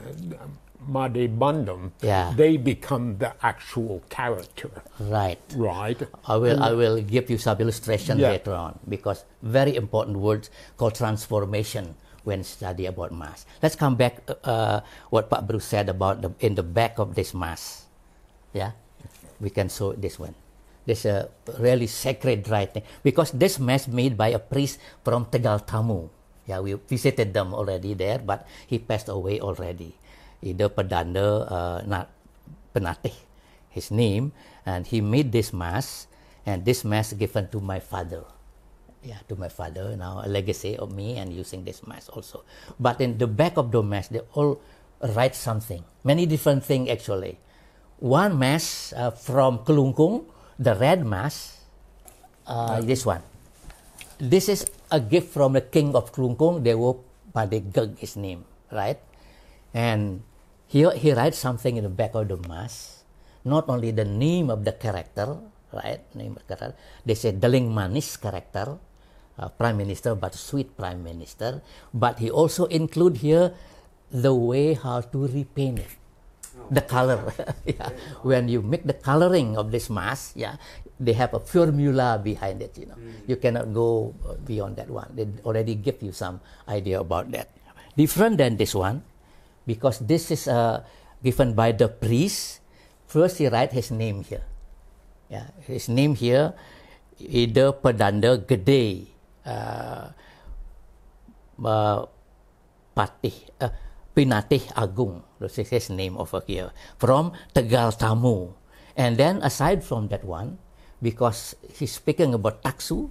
Made Bandem. Yeah. They become the actual character, Right. right? I will I will give you some illustration Yeah. later on because very important words called transformation when study about mass. Let's come back uh, what Pak Bruce said about the in the back of this mass. Yeah, we can show this one. This a really sacred writing because this mass made by a priest from Tegal Tamu. Yeah, we visited them already there, but he passed away already. Ida Padanda, uh, not Pinatih, his name, and he made this mass, and this mass given to my father. Yeah, to my father now a legacy of me and using this mass also. But in the back of the mass, they all write something, many different things actually. One mass uh, from Kelungkung, the red mass, uh, this one. This is a gift from the king of Kelungkung, Dewo Padegeg his name, right? And here he writes something in the back of the mass, not only the name of the character, right? Name of the character. They say Deling Manis character, uh, prime minister, but sweet prime minister. But he also include here the way how to repaint it, the color. yeah. When you make the coloring of this mass, yeah, they have a formula behind it. You know, you cannot go beyond that one. They already give you some idea about that. Different than this one because this is uh, given by the priest. First, he write his name here. Yeah, his name here, Ida Pedanda Gede, uh, uh, Patih, uh, Pinatih Agung. This is his name over here from Tegal Tamu. And then aside from that one, because he's speaking about taksu,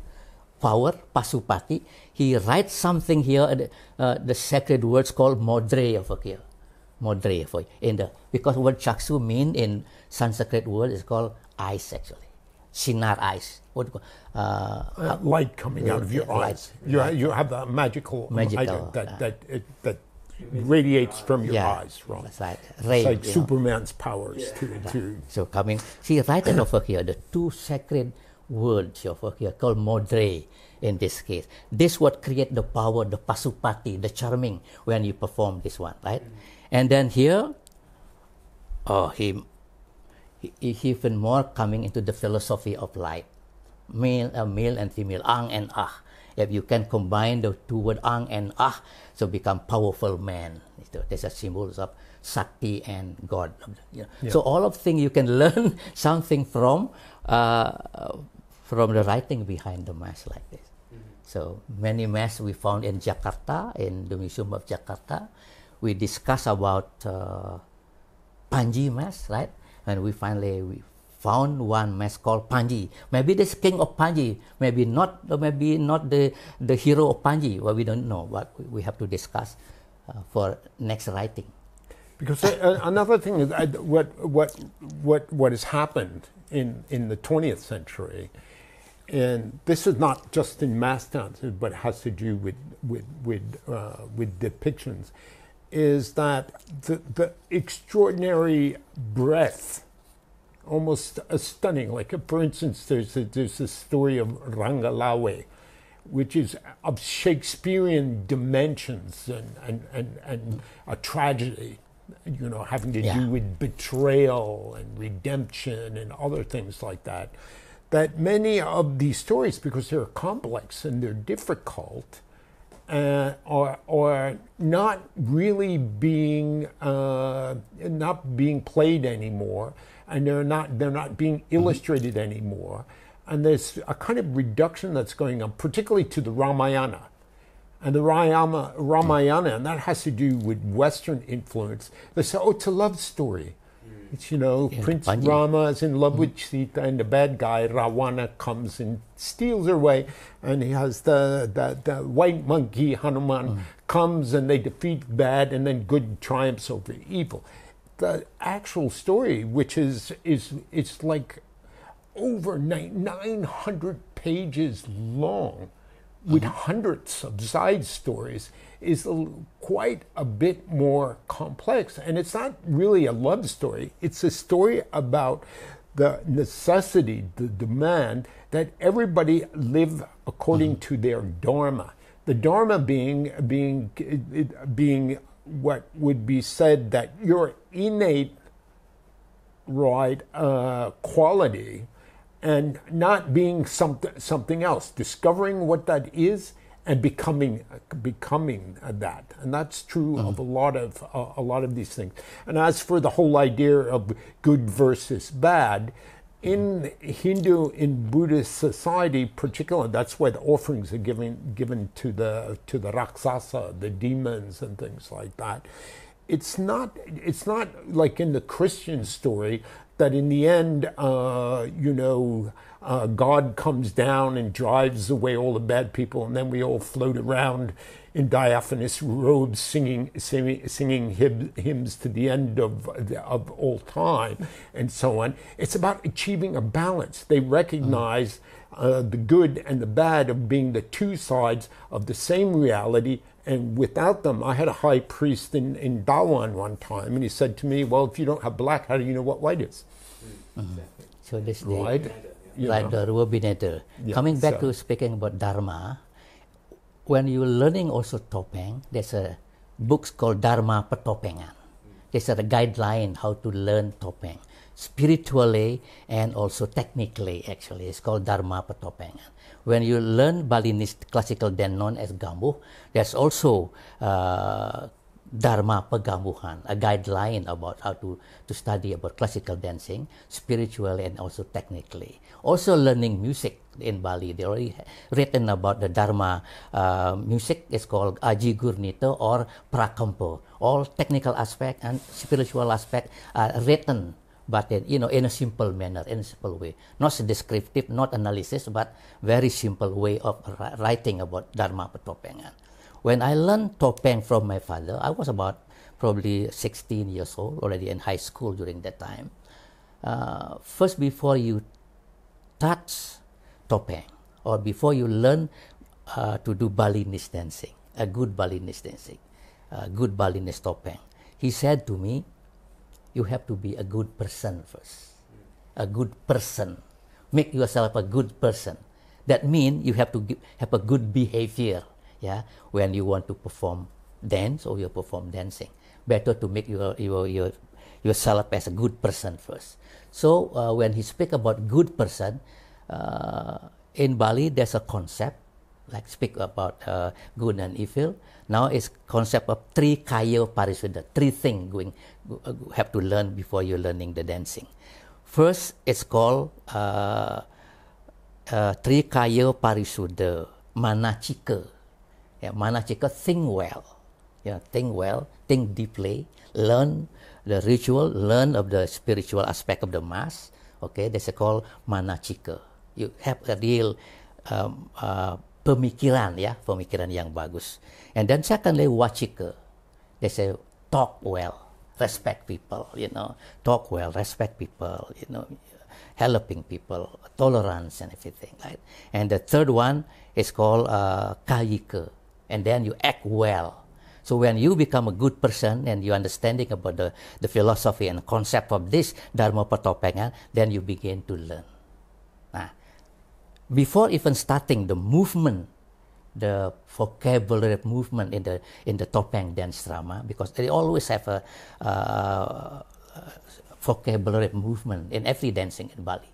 power, pasupati, he writes something here, uh, the sacred words called modre over here. modre for in the because word chaksu mean in Sanskrit word is called eyes actually, sinar eyes. What uh, uh, light coming out of your light, eyes. You, ha- you have that magical, Magical, that uh, that it, that radiates from your yeah, eyes. Right. That's right. It's Ray, like you know. Superman's powers to, to So coming, see right over here, the two sacred words over here called modre in this case. This what create the power, the pasupati, the charming when you perform this one, right? And then here, oh, he, he, he even more coming into the philosophy of light, male, uh, male and female, ang and ah. If you can combine the two word ang and ah, so become powerful man. There's a symbols of Sakti and God. You know. So all of things you can learn something from uh, from the writing behind the mass like this. So many mass we found in Jakarta in the Museum of Jakarta. We discuss about uh, Panji mass, right? And we finally we found one mass called Panji. Maybe this king of Panji, maybe not, maybe not the the hero of Panji. Well, we don't know, but we- have to discuss uh, for next writing. Because uh, another thing is uh, what what what what has happened in in the 20th century, and this is not just in mass dances, but has to do with with with uh, with depictions, is that the the extraordinary breadth, almost uh, stunning. Like uh, for instance, there's a, there's a story of Ranggalawe, which is of Shakespearean dimensions and, and, and, and a tragedy, you know, having to Yeah. do with betrayal and redemption and other things like that. That many of these stories, because they're complex and they're difficult, uh, are are not really being uh, not being played anymore, and they're not they're not being illustrated anymore, and there's a kind of reduction that's going on, particularly to the Ramayana, and the Rayama, Ramayana, and that has to do with Western influence. They say, oh, it's a love story. It's you know Yeah, Prince. Rama is in love mm-hmm. with Sita, and the bad guy Ravana comes and steals her away, and he has the the, the white monkey Hanuman mm. comes and they defeat bad, and then good triumphs over evil. The actual story, which is is it's like over nine hundred pages long, with mm-hmm. hundreds of side stories, is quite a bit more complex. And it's not really a love story, it's a story about the necessity, the demand that everybody live according to their dharma. The dharma being, being, being what would be said that your innate right uh, quality and not being something something else discovering what that is and becoming becoming that. And that's true of a lot of uh, a lot of these things. And as for the whole idea of good versus bad in Hindu in Buddhist society particularly that's why the offerings are given given to the to the raksasa the demons and things like that. It's not it's not like in the Christian story that in the end, uh, you know, uh, God comes down and drives away all the bad people, and then we all float around in diaphanous robes, singing singing, singing hymn, hymns to the end of of all time, and so on. It's about achieving a balance. They recognize. Uh, the good and the bad of being the two sides of the same reality and without them, I had a high priest in, in Dawan one time, and he said to me, Well, if you don't have black, how do you know what white is? So this the, Right? You like know. the Rubinator. Yeah, Coming back so- to speaking about Dharma, when you're learning also Topeng, there's a books called Dharma Petopengan. There's a guideline how to learn Topeng, spiritually and also technically. Actually, it's called Dharma Petopengan. When you learn Balinese classical dance known as Gambuh, there's also uh, Dharma Pegambuhan, a guideline about how to, to study about classical dancing, spiritually and also technically. Also learning music in Bali, they already written about the Dharma uh, music. It's called Aji Gurnito or Prakampo. All technical aspect and spiritual aspect are written, but in, you know in a simple manner, in a simple way, not descriptive, not analysis, but very simple way of writing about Dharma Petopengan when I learned topeng from my father, I was about probably 16 years old, already in high school during that time. Uh, first, before you touch topeng, or before you learn uh, to do Balinese dancing, a good Balinese dancing, a good Balinese topeng, he said to me, you have to be a good person first. A good person. Make yourself a good person. That means you have to give, have a good behavior. Yeah, when you want to perform dance or you perform dancing, better to make your your, your yourself as a good person first. So uh, when he speak about good person, uh, in Bali there's a concept like speak about uh, good and evil. Now it's concept of three kaya parisuddha, three things going uh, have to learn before you're learning the dancing. First, it's called uh, uh, three kaya parisuddha, manachika. Yeah, manachika, think well. Yeah, think well, think deeply, learn the ritual, learn of the spiritual aspect of the mass. Okay, that's called manachika. You have a real um, uh, pemikiran ya, pemikiran yang bagus. And then secondly, wachika. They say talk well, respect people, you know, talk well, respect people, you know, helping people, tolerance and everything, right? And the third one is called uh, kayika. And then you act well. So when you become a good person and you understanding about the, the philosophy and concept of this Dharma Pertopengan, then you begin to learn. Nah, before even starting the movement, the vocabulary movement in the in the topeng dance drama, because they always have a uh, vocabulary movement in every dancing in Bali,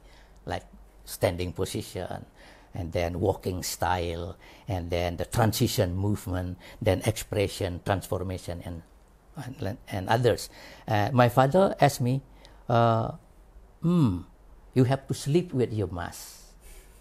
like standing position, and then walking style, and then the transition movement, then expression, transformation, and and, and others. Uh, my father asked me, uh, "Hmm, you have to sleep with your mask."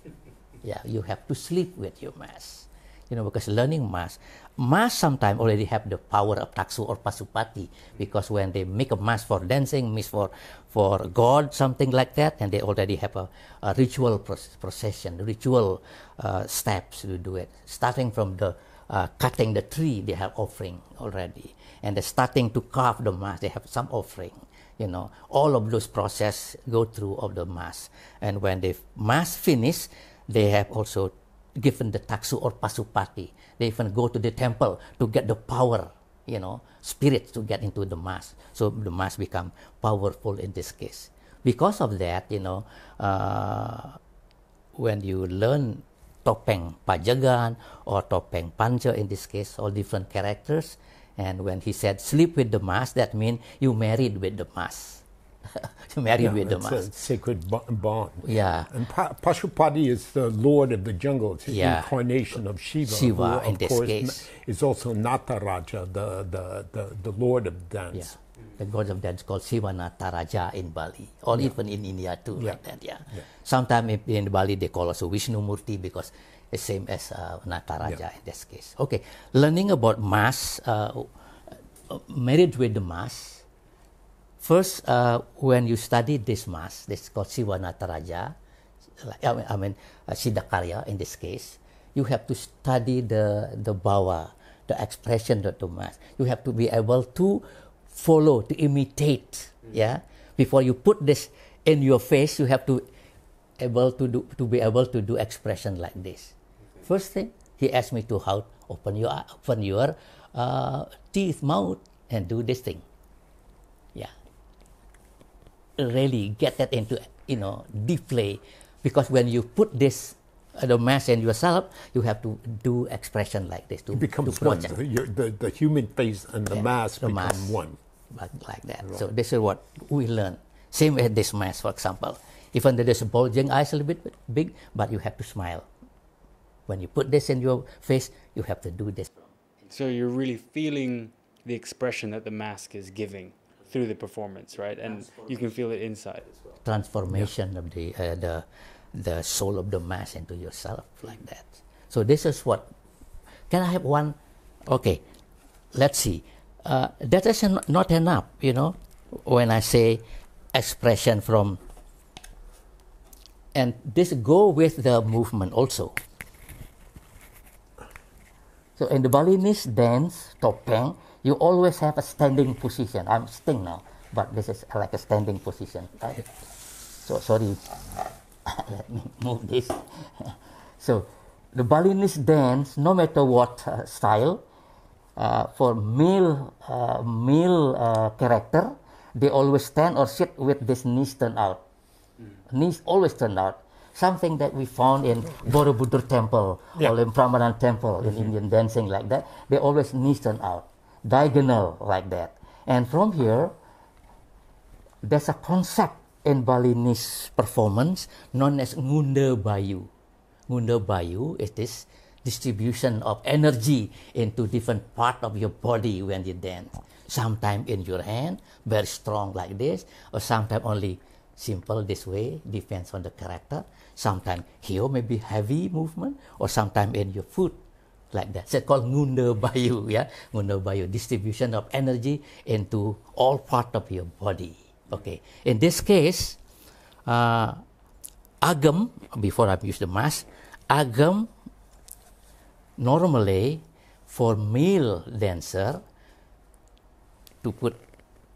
yeah, you have to sleep with your mass. You know, because learning mass, mass sometimes already have the power of taksu or pasupati. Because when they make a mass for dancing, mass for for God, something like that, and they already have a, a ritual procession, ritual uh, steps to do it. Starting from the uh, cutting the tree, they have offering already, and they're starting to carve the mass, they have some offering you know all of those process go through of the mass and when the mass finish they have also given the taksu or pasupati. They even go to the temple to get the power, you know, spirit to get into the mass. So the mass become powerful in this case. Because of that, you know, uh, when you learn topeng pajagan or topeng panca in this case, all different characters, and when he said sleep with the mass, that means you married with the mass married yeah, with the it's a sacred bond. Yeah. And pa- Pashupati is the lord of the jungle. It's the Yeah. incarnation of Shiva. Shiva, who, in of this course, case. is also Nataraja, the, the, the, the lord of dance. Yeah. The god of dance called Shiva Nataraja in Bali, or even in India too, Yeah. like that. Yeah. Yeah. Sometimes in Bali they call also Vishnu Murti because it's same as uh, Nataraja Yeah. in this case. Okay, learning about mass, uh, uh, marriage with the mass. First, uh, when you study this mass, this is called Shiva Nataraja, like, I mean, I mean uh, Siddhakarya in this case, you have to study the the bawa, the expression of the mass. You have to be able to follow, to imitate. Yeah. Before you put this in your face, you have to able to do to be able to do expression like this. First thing, he asked me to how open your open your uh, teeth, mouth, and do this thing. Yeah really get that into you know deeply because when you put this uh, the mass in yourself you have to do expression like this to, It becomes to one. project The, the, the human face and the Yeah, mask the become mask. one. like, like that. So this is what we learn. Same with this mass for example. Even though there's bulging eyes a little bit big but you have to smile. When you put this in your face you have to do this. So you're really feeling the expression that the mask is giving through the performance, right? And you can feel it inside as well. transformation of the uh, the the soul of the mass into yourself like that. So this is what. Can I have one? Okay, let's see. Uh, that is not enough, you know. When I say expression from, and this go with the movement also. So in the Balinese dance, topeng, you always have a standing position. I'm sitting now, but this is like a standing position, right? So sorry, let me move this. so the Balinese dance, no matter what uh, style, uh, for male uh, male uh, character, they always stand or sit with this knees turned out. Knees always turned out. Something that we found in Borobudur temple Yeah. or in Prambanan temple in Indian dancing like that. They always knees turned out, diagonal like that. And from here, there's a concept in Balinese performance known as ngunda bayu. Ngunda bayu is this distribution of energy into different part of your body when you dance. Sometimes in your hand, very strong like this, or sometimes only simple this way, depends on the character. Sometimes here may be heavy movement, or sometimes in your foot, like that. So called ngunda bayu, yeah, ngunda bayu, distribution of energy into all part of your body. Okay. In this case, uh, agam, before I use the mask, agam normally for male dancer to put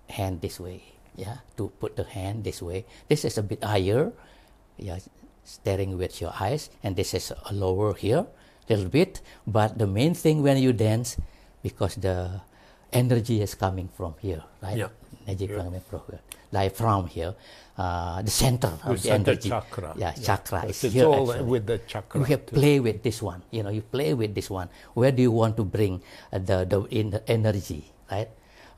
hand this way, yeah, to put the hand this way. This is a bit higher, yeah, staring with your eyes, and this is a lower here, little bit. But the main thing when you dance, because the energy is coming from here, right? Yeah. Energy coming from here, like from here, uh, the center of The the center energy. chakra. Yeah, chakra is It's here. all actually. with the chakra. You have play with this one. You know, you play with this one. Where do you want to bring uh, the the, in the energy, right?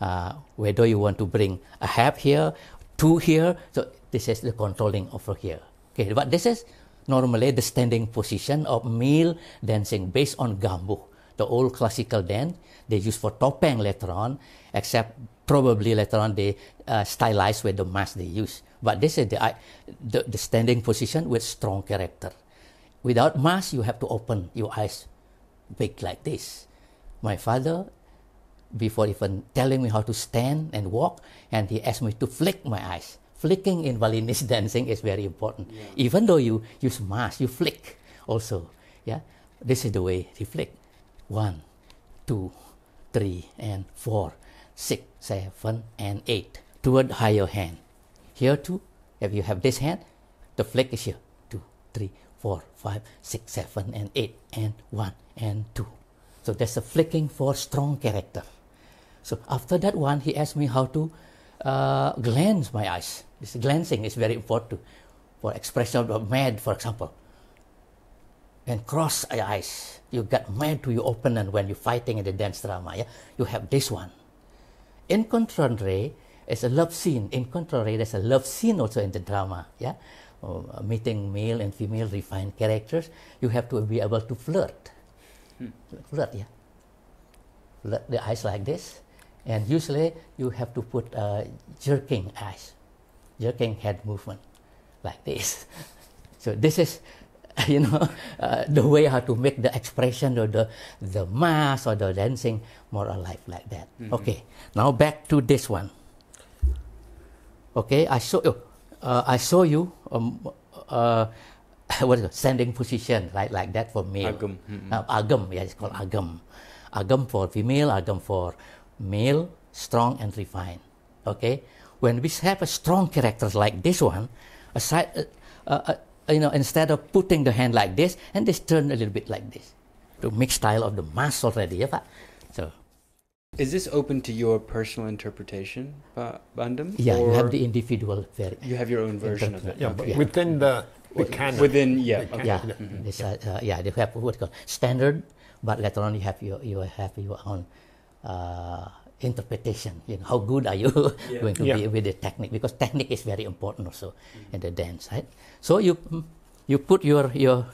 Uh, where do you want to bring a half here, two here? So this is the controlling over here. Okay, but this is normally the standing position of male dancing based on gambuh, the old classical dance they use for topeng later on, except probably later on they uh, stylize with the mask they use. But this is the, I- the the standing position with strong character. Without mask, you have to open your eyes big like this. My father, before even telling me how to stand and walk, and he asked me to flick my eyes. Flicking in Balinese dancing is very important. Even though you use mask, you flick also. Yeah, this is the way you flick. One, two, three, and four, six, seven, and eight. Toward higher hand. Here too, if you have this hand, the flick is here. Two, three, four, five, six, seven, and eight, and one, and two. So that's a flicking for strong character. So after that one, he asked me how to uh, glance my eyes. This glancing is very important for expression of mad, for example. And cross eyes. You get mad to your opponent when you're fighting in the dance drama. Yeah? You have this one. In contrary, it's a love scene. In contrary, there's a love scene also in the drama. Yeah, Uh, meeting male and female refined characters. You have to be able to flirt. Flirt, yeah. Flirt the eyes like this, and usually you have to put uh, jerking eyes, jerking head movement, like this. So this is, you know, uh, the way how to make the expression or the the mass or the dancing more alive like that. Okay, now back to this one. Okay, I show you. Uh, I show you um, uh, what is it? Standing position, right? Like that for male. Agam, mm-mm. Uh, agam, yeah, it's called agam. Agam for female, agam for male, strong and refined. Okay, when we have a strong character like this one, aside, uh, uh, uh, you know, instead of putting the hand like this, and this turn a little bit like this, to mix style of the mass already, yeah, Pak? So Is this open to your personal interpretation, Ba- Bandem? yeah, you have the individual very you have your own version of it. Yeah, but Yeah. within the, the canon. Within, yeah. Okay. yeah, Mhm. this, uh, uh, yeah, they have what called standard, but later on you have your you have your own uh, interpretation. You know, how good are you going to be with the technique? Because technique is very important also mm. in the dance, right? So you you put your your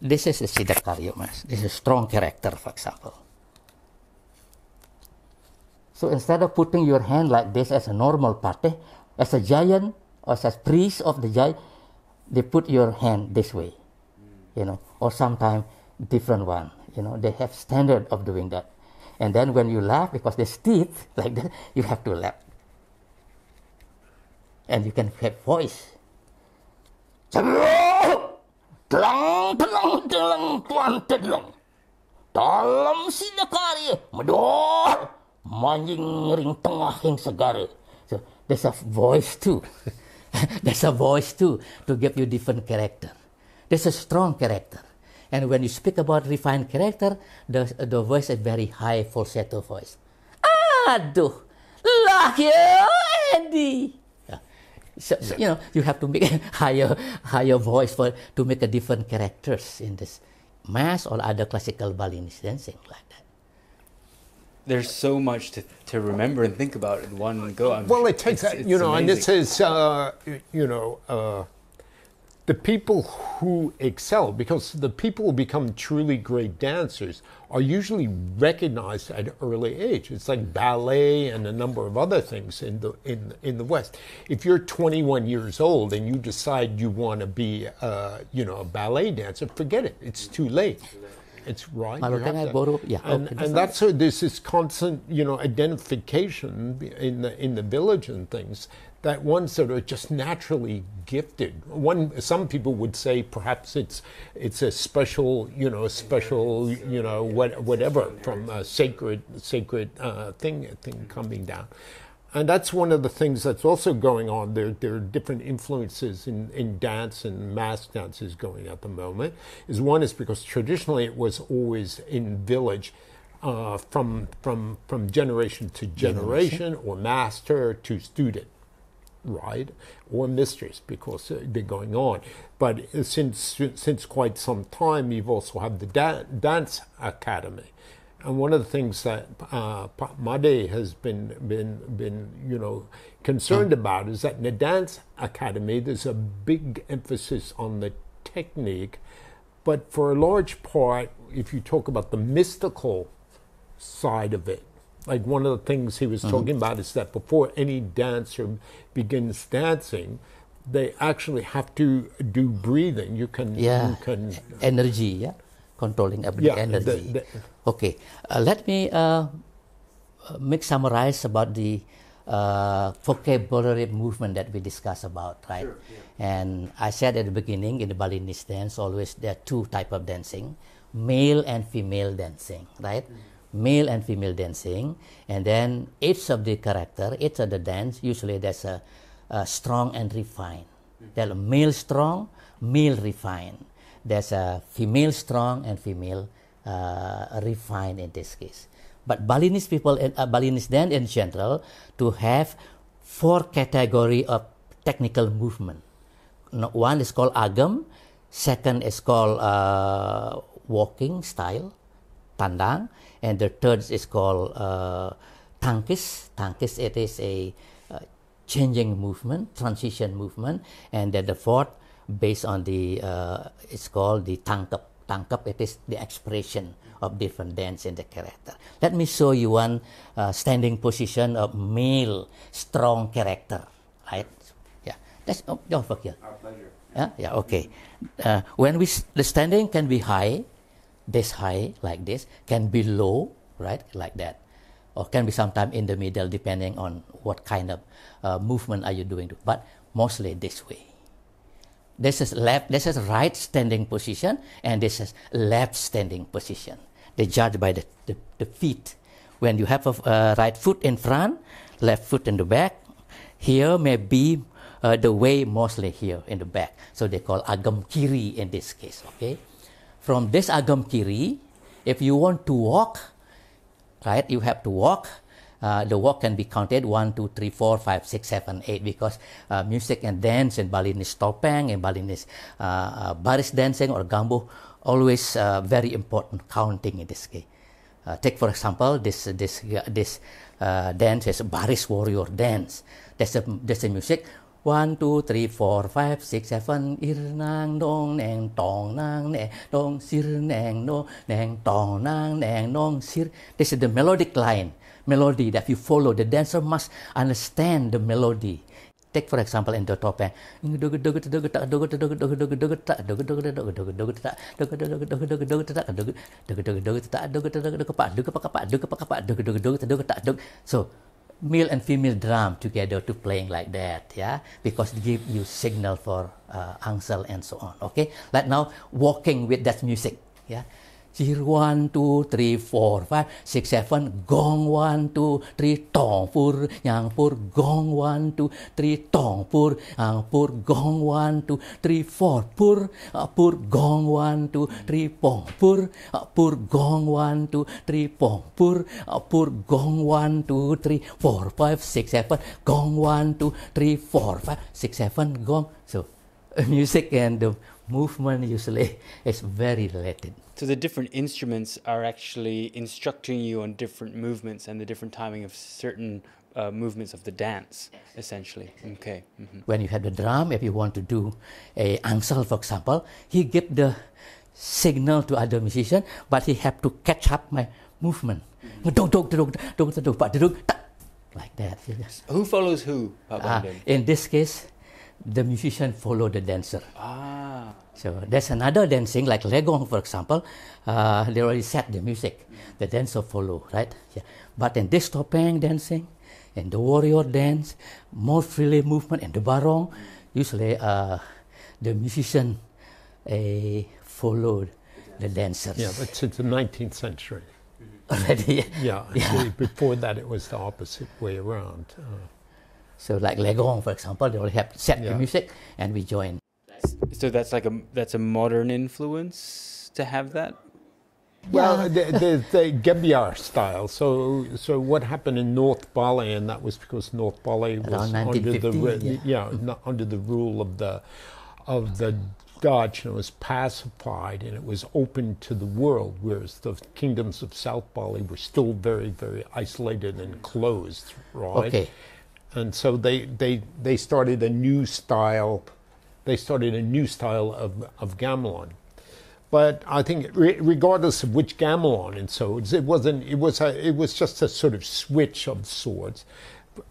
this is a Sidakarya mas. This is strong character, for example. So instead of putting your hand like this as a normal party, eh, as a giant or as priest of the giant, they put your hand this way, mm. you know, or sometimes different one, you know, they have standard of doing that. And then when you laugh, because there's teeth like that, you have to laugh. And you can have voice. dalam sinakari medor manjing ring tengah. So there's a voice too. there's a voice too to give you different character. There's a strong character. And when you speak about refined character, the, the voice is very high falsetto voice. Aduh, lah ya Eddie. Yeah. So, so, you know you have to make a higher higher voice for to make a different characters in this mass or other classical Balinese dancing like that. There's so much to, to remember and think about in one go. I'm well, it takes it's, it's you know, and this amazing. is, uh, you know, uh, the people who excel, because the people who become truly great dancers are usually recognized at an early age. It's like ballet and a number of other things in the in in the West. If you're 21 years old and you decide you want to be, uh, you know, a ballet dancer, forget it. It's too late. It's right. To- yeah, and, okay, and that's so there's this constant, you know, identification in the in the village and things that ones that are just naturally gifted. One, some people would say perhaps it's it's a special, you know, a special, you know, what, whatever from a sacred sacred uh, thing thing coming down. And that's one of the things that's also going on. There, there are different influences in, in dance and mass dances going at the moment. Is one is because traditionally it was always in village, uh, from from from generation to generation, or master to student, right, or mysteries because they're going on. But since since quite some time, you've also had the da- dance academy. And one of the things that uh, Made has been, been, been, you know, concerned about is that in the dance academy, there's a big emphasis on the technique, but for a large part, if you talk about the mystical side of it, like one of the things he was talking about is that before any dancer begins dancing, they actually have to do breathing. You can, Yeah, you can, energy, yeah, controlling of the Yeah, energy. the- okay, uh, let me uh, uh, make summarize about the uh, vocabulary movement that we discussed about, right? Sure. And I said at the beginning in the Balinese dance, always there are two type of dancing, male and female dancing, right? Male and female dancing, and then each of the character, each of the dance, usually there's a, a strong and refined. There's a male strong, male refined. There's a female strong and female uh, refined in this case. But Balinese people, uh, Balinese dance in general, to have four category of technical movement. One is called agam, second is called uh, walking style, tandang, and the third is called uh, tangkis. Tangkis it is a uh, changing movement, transition movement, and then the fourth, based on the, uh, it's called the tangkap. Tangkap it is the expression of different dance in the character. Let me show you one uh, standing position of male strong character, right? Yeah, that's oh, over here. Our pleasure. Yeah, yeah, okay. Uh, when we the standing can be high, this high like this, can be low, right, like that, or can be sometime in the middle depending on what kind of uh, movement are you doing. But mostly this way. This is left. This is right standing position, and this is left standing position. They judge by the, the, the feet. When you have a uh, right foot in front, left foot in the back, here may be uh, the way mostly here in the back. So they call agam kiri in this case. Okay, from this agam kiri, if you want to walk, right, you have to walk. Uh, the walk can be counted 1, 2, 3, 4, 5, 6, 7, 8 because uh, music and dance in Balinese topeng and Balinese uh, uh, baris dancing or gambuh always uh, very important counting in this case. Uh, take for example this this this dance is baris warrior dance. That's a there's a music one two three four five six seven ir nang dong neng tong nang neng dong sir neng no neng tong nang neng dong sir. This is the melodic line melody that you follow. The dancer must understand the melody. Take for example in the topeng. So male and female drum together to playing like that, yeah, because it give you signal for uh, angsel and so on. Okay, like now walking with that music, yeah. Zero, one, two, three, four, five, six, seven. Gong, one, two, three, tong, pur, yang pur. Gong, one, two, three, tong, pur, yang pur. Gong, one, two, three, four, pur, uh. Gong, one, two, three, pong, pur, uh, pur. Gong, one, two, three, pong, pur, uh, pur. Gong, one, two, three, four, five, six, seven. Gong, one, two, three, four, five, six, seven. Gong. So, music and the movement usually is very related. So the different instruments are actually instructing you on different movements and the different timing of certain uh, movements of the dance, essentially. Okay. Mm-hmm. When you have the drum, if you want to do a angsel, for example, he give the signal to other musician, but he have to catch up my movement. But don't talk to don't but the like that. Who follows who? Uh, in this case, the musician follow the dancer. Ah. So there's another dancing like legong, for example. Uh, they already set the music. The dancer follow, right? Yeah. But in this topeng dancing, and the warrior dance, more freely movement, and the barong, usually uh, the musician uh, followed the dancers. Yeah, but since the 19th century. Already. Yeah. yeah. Before that, it was the opposite way around. Uh, so like Legong, for example, they will have set yeah. the music and we join. So that's like a that's a modern influence to have that. Well, the, the, the Kebyar style. So, so what happened in North Bali, and that was because North Bali was under the yeah, yeah under the rule of the of the Dutch, and it was pacified, and it was open to the world, whereas the kingdoms of South Bali were still very, very isolated and closed. Right. Okay and so they they they started a new style. They started a new style of of gamelan. But I think, re- regardless of which gamelan and so it wasn't. It was a, It was just a sort of switch of sorts.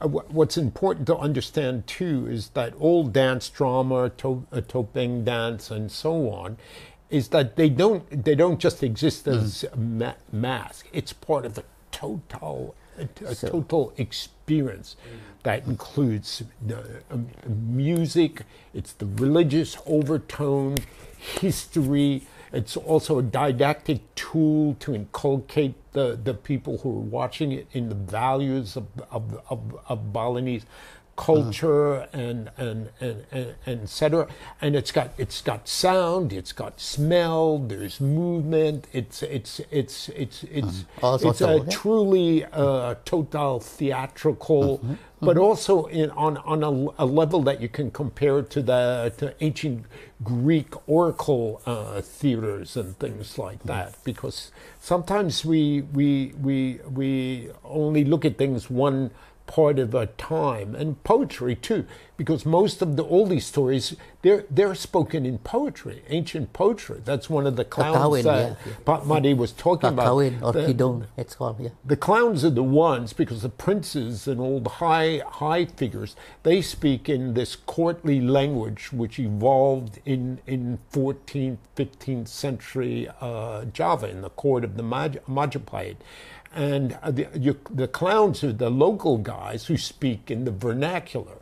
What's important to understand too is that old dance drama, to, uh, topeng dance, and so on, is that they don't they don't just exist mm. as mm. a ma- mask. It's part of the total a, a so. total experience. That includes um, music, it's the religious overtone, history. It's also a didactic tool to inculcate the, the people who are watching it in the values of, of, of, of Balinese culture uh-huh. and, and, and, and, and etc. And it's got it's got sound, it's got smell, there's movement. It's it's it's it's it's uh-huh. it's a truly uh, total theatrical, uh-huh. but uh-huh. also in on on a, a, level that you can compare to the to ancient Greek oracle uh, theaters and things like that. Because sometimes we we we we only look at things one part of a time and poetry too because most of the oldie stories they're they're spoken in poetry ancient poetry. That's one of the clowns that yeah, was talking Kakawin about or the, Kidung it's called yeah. the clowns are the ones because the princes and all the high high figures they speak in this courtly language which evolved in in 14th 15th century uh, Java in the court of the Maj- Majapahit and the, you, the clowns are the local guys who speak in the vernacular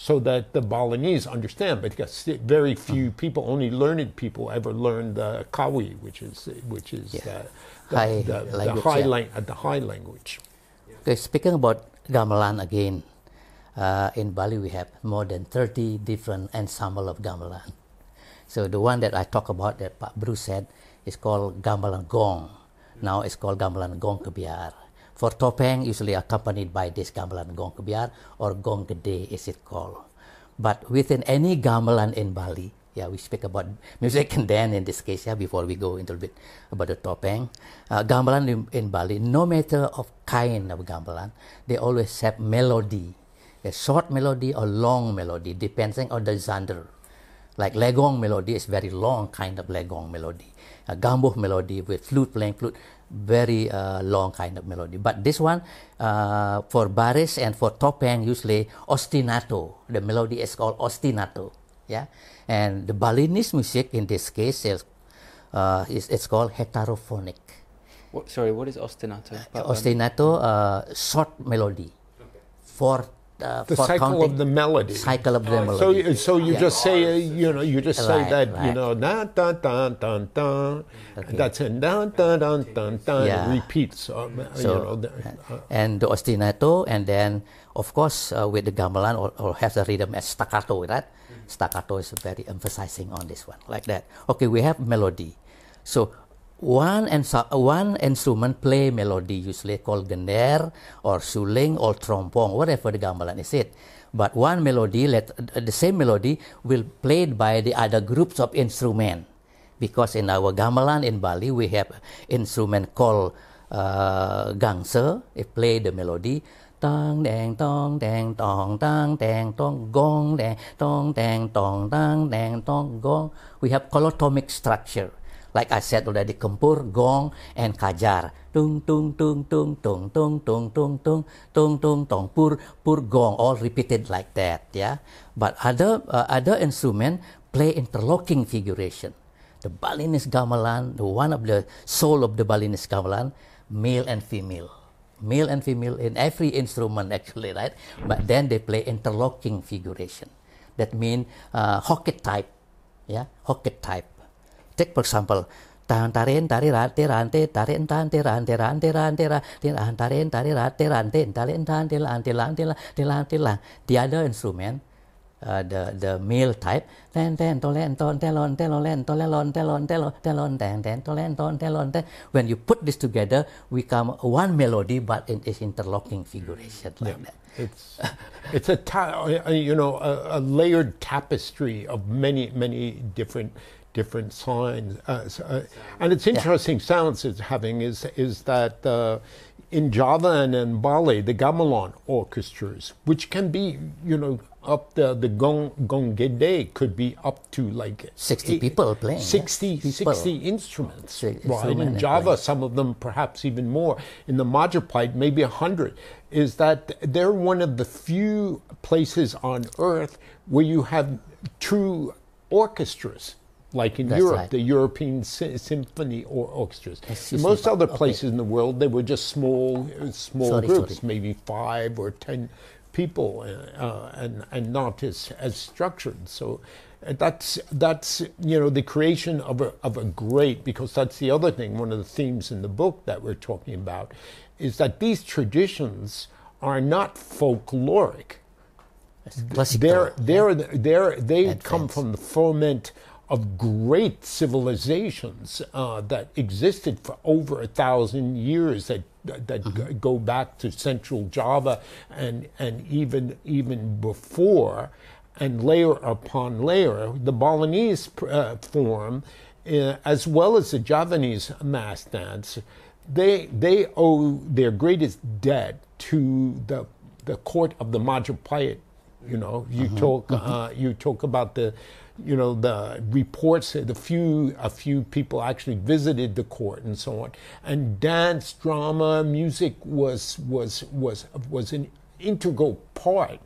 so that the Balinese understand. But very few people, only learned people, ever learn the Kawi, which is which is yeah. uh, the, high the, the, language, high yeah. lang- the high language. Okay, speaking about gamelan again, uh, in Bali we have more than 30 different ensemble of gamelan. So the one that I talk about that Pak Bruce said is called gamelan gong. Now it's called gamelan gong kebyar. For topeng, usually accompanied by this gamelan gong kebyar or gong gede is it called. But within any gamelan in Bali, yeah, we speak about music and then in this case, yeah, before we go into a bit about the topeng, uh, gamelan in, in, Bali, no matter of kind of gamelan, they always have melody, a short melody or long melody, depending on the genre. Like legong melody is very long kind of legong melody a gambuh melody with flute playing flute, very uh, long kind of melody. But this one, uh, for baris and for topeng, usually ostinato. The melody is called ostinato. Yeah, and the Balinese music in this case is, uh, is it's called heterophonic. What, sorry, what is ostinato? ostinato, uh, short melody. Okay. Four uh, the cycle counting- of the melody. cycle of the So, melody. so you Yeah. just say, uh, you know, you just say Right, that, you right. know, dun dun dun dun dun. That's it. Dun dun dun dun dun. Yeah. It repeats. Um, So, you know, the, uh, and the ostinato, and then of course uh, with the gamelan or, or has the rhythm as staccato, right? Staccato is very emphasizing on this one, like that. Okay, we have melody. So one one instrument play melody usually called gender or suling or trompong, whatever the gamelan is it. But one melody, let the same melody will played by the other groups of instrument because in our gamelan in Bali we have instrument called uh, gangse. It play the melody. Tong dang tong dang tong tang dang tong gong dang tong dang tong tang dang tong gong. We have colotomic structure. Like I said already, kempur, gong, and kajar. Tung tung tung tung tung tung tung tung tung tung tung tung pur pur gong, all repeated like that. Yeah, but other uh, other instrument play interlocking figuration. The Balinese gamelan, the one of the soul of the Balinese gamelan, male and female. Male and female in every instrument actually, right? But then they play interlocking figuration. That means uh, hocket type, yeah, hocket type. Take for example, tan tarin tari rante rante tarin tante rante rante rante rante tarin tari rante rante tarin lante lante lante la. The other instrument, uh, the the male type, ten ten tolen ton telon telon tolelon telon telon telon ten ten tolen ton telon ten. When you put this together, we come one melody, but it is interlocking figuration like that. It's it's a ta- uh, you know a, a layered tapestry of many many different different signs, uh, s- uh, and it's interesting sounds it's having is is that uh, in Java and in Bali the gamelan orchestras, which can be you know up the the gong gongede could be up to like 60 eight- people playing, yeah. 60, People. 60 instruments, Si- right? In Java, playing. some of them perhaps even more. In the Majapahit, maybe a hundred. Is that they're one of the few places on earth where you have true orchestras, like in That's Europe, right. the European sy- symphony or orchestras. Yes, most yes. other Okay. places in the world, they were just small, uh, small Sorry, groups, sorry. maybe five or ten people, uh, uh, and and not as as structured. So. uh, That's that's you know the creation of a of a great because that's the other thing. One of the themes in the book that we're talking about is that these traditions are not folkloric. Classical. They're, they're, they're, they come from the ferment of great civilizations uh, that existed for over a thousand years that that g- go back to Central Java and and even even before, and layer upon layer, the Balinese uh, form, uh, as well as the Javanese mass dance, they they owe their greatest debt to the the court of the Majapahit. You know, you talk uh, you talk about the, you know, the reports. The few a few people actually visited the court and so on. And dance, drama, music was was was was an integral part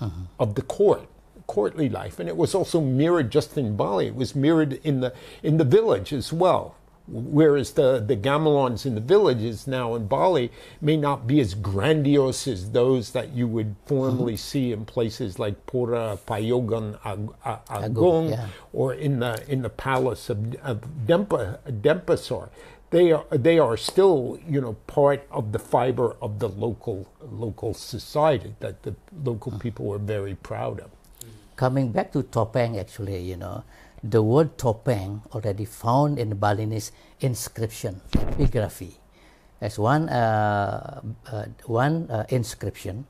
uh-huh. of the court courtly life, and it was also mirrored just in Bali. It was mirrored in the in the village as well. Whereas the, the gamelans in the villages now in Bali may not be as grandiose as those that you would formerly mm-hmm. see in places like Pura Payogan Ag- A- Agong yeah. or in the in the palace of, of Dempa, Denpasar. They are they are still you know part of the fiber of the local local society that the local mm. people were very proud of. Coming back to topeng, actually, you know, the word topeng already found in the Balinese inscription epigraphy. as one uh, uh, one uh, inscription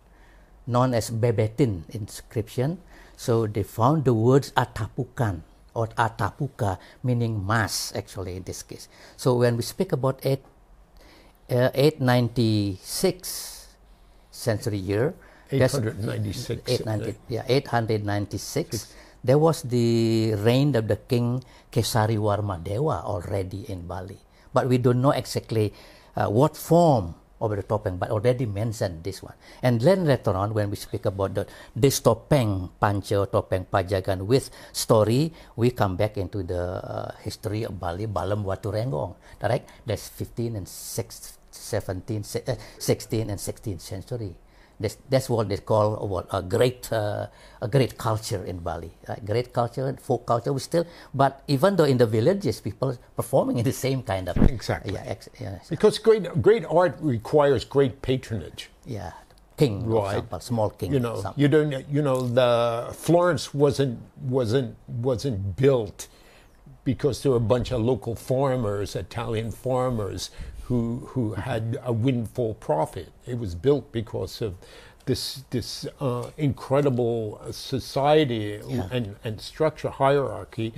known as Bebetin inscription. So they found the words Atapukan or Atapuka, meaning mass, actually in this case. So when we speak about eight, uh, 896 century year, that's- 896. 890, yeah, 896. There was the reign of the king Kesari Warmadewa already in Bali. But we don't know exactly uh, what form of the topeng, but already mentioned this one. And then later on, when we speak about the this topeng panca, topeng pajagan with story, we come back into the uh, history of Bali, Dalem Batu Renggong. Correct? That's 15 and 6, 17, uh, 16 and 16th century That's, that's what they call what a great uh, a great culture in Bali. Right? Great culture, folk culture. We still, but even though in the villages, people performing in the same kind of Exactly. Yeah, ex, yeah, Because great great art requires great patronage. yeah. King, Right. example, small king. You know, you don't. You know, the Florence wasn't wasn't wasn't built because there were a bunch of local farmers, Italian farmers, who who had a windfall profit. It was built because of this this uh, incredible society Yeah. and and structure hierarchy.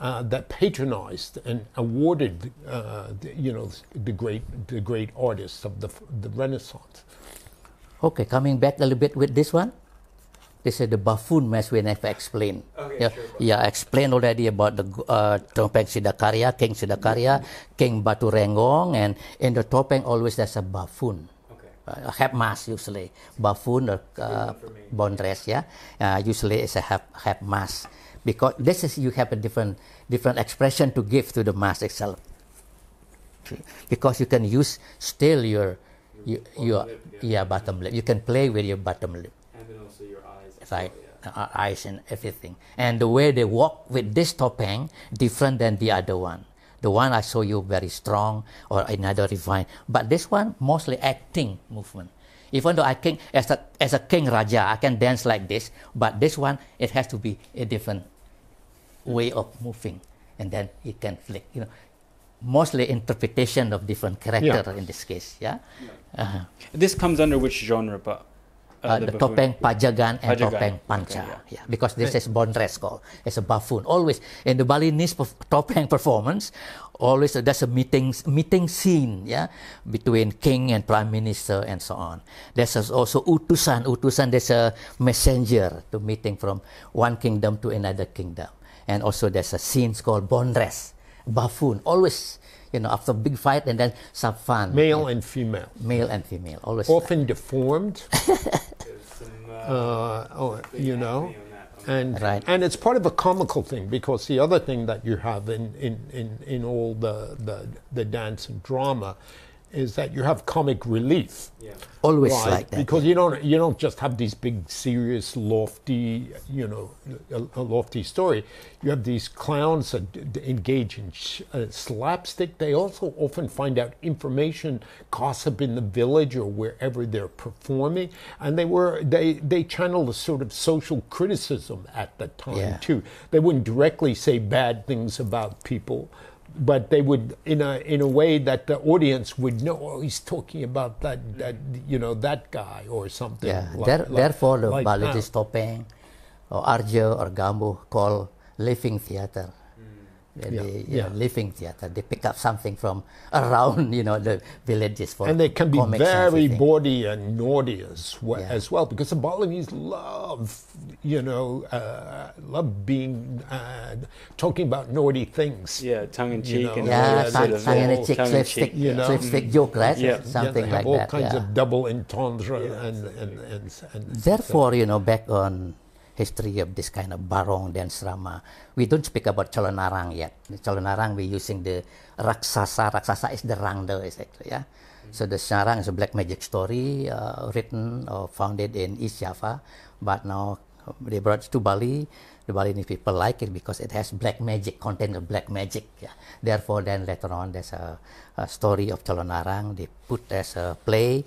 Uh, that patronized and awarded, uh, the, you know, the great the great artists of the the Renaissance. Okay, coming back a little bit with this one. This is the buffoon mask we never explained. Okay, yeah, sure. yeah, I explained already about the uh, topeng Sidakarya, King Sidakarya, King Batu Renggong, and in the topeng always there's a buffoon. Okay. Uh, half mask usually, buffoon or uh, bondres, yeah. Uh, usually it's a half half mask because this is you have a different different expression to give to the mask itself. Because you can use still your you, your yeah bottom lip. You can play with your bottom lip, And then also your eyes. Right? Uh, eyes and everything. And the way they walk with this topeng different than the other one. The one I show you very strong or another refined, but this one mostly acting movement. Even though I can as a as a king raja, I can dance like this, but this one it has to be a different way of moving, and then it can flick. You know, mostly interpretation of different character in this case. Yeah. Uh-huh. This comes under which genre, but Uh, the, topeng pajagan and Pajagan. topeng panca. Okay, yeah. because this is bondres called. It's a buffoon. Always in the Balinese topeng performance, always uh, there's a meeting meeting scene, yeah, between king and prime minister and so on. There's also utusan. Utusan. There's a messenger to meeting from one kingdom to another kingdom, and also there's a scene called bondres, buffoon. Always, you know, after big fight and then some fun. Male and female. male and female. Always. often deformed, uh, oh, you know, and Right. and it's part of a comical thing because the other thing that you have in in, in, in all the, the the dance and drama is that you have comic relief. Always Right, like that. because you don't you don't just have these big serious lofty you know a, a lofty story you have these clowns that d- d- engage in sh- uh, slapstick they also often find out information gossip in the village or wherever they're performing and they were they they channel a sort of social criticism at the time Yeah. too they wouldn't directly say bad things about people but they would in a in a way that the audience would know oh he's talking about that that you know that guy or something Yeah, like- there, like- therefore the like topeng or Arja or gambuh call living theater. Yeah, Yeah, they, you yeah. know, living theater. They pick up something from around, you know, the villages for and they can be comics and very everything. bawdy and naughty as well, Yeah. as well because the Balinese love, you know, uh, love being uh, talking about naughty things. Yeah, tongue in You cheek know, and Yeah, all tongue, sort of tongue in all a cheek, tongue in slapstick, cheek, you know. slapstick joke, right? Yeah. Yeah, Something they like have all that. kinds yeah. of double entendre and, and, and, and Therefore, you know, back on history of this kind of barong dance drama, we don't speak about Cholonarang yet. The Cholonarang, we're using the Raksasa. Raksasa is the Rangda, exactly, yeah? So the Sarang is a black magic story uh, written or founded in East Java, but now they brought it to Bali. The Balinese people like it because it has black magic, content of black magic. Yeah. Therefore, then later on, there's a, a story of Cholonarang. They put as a play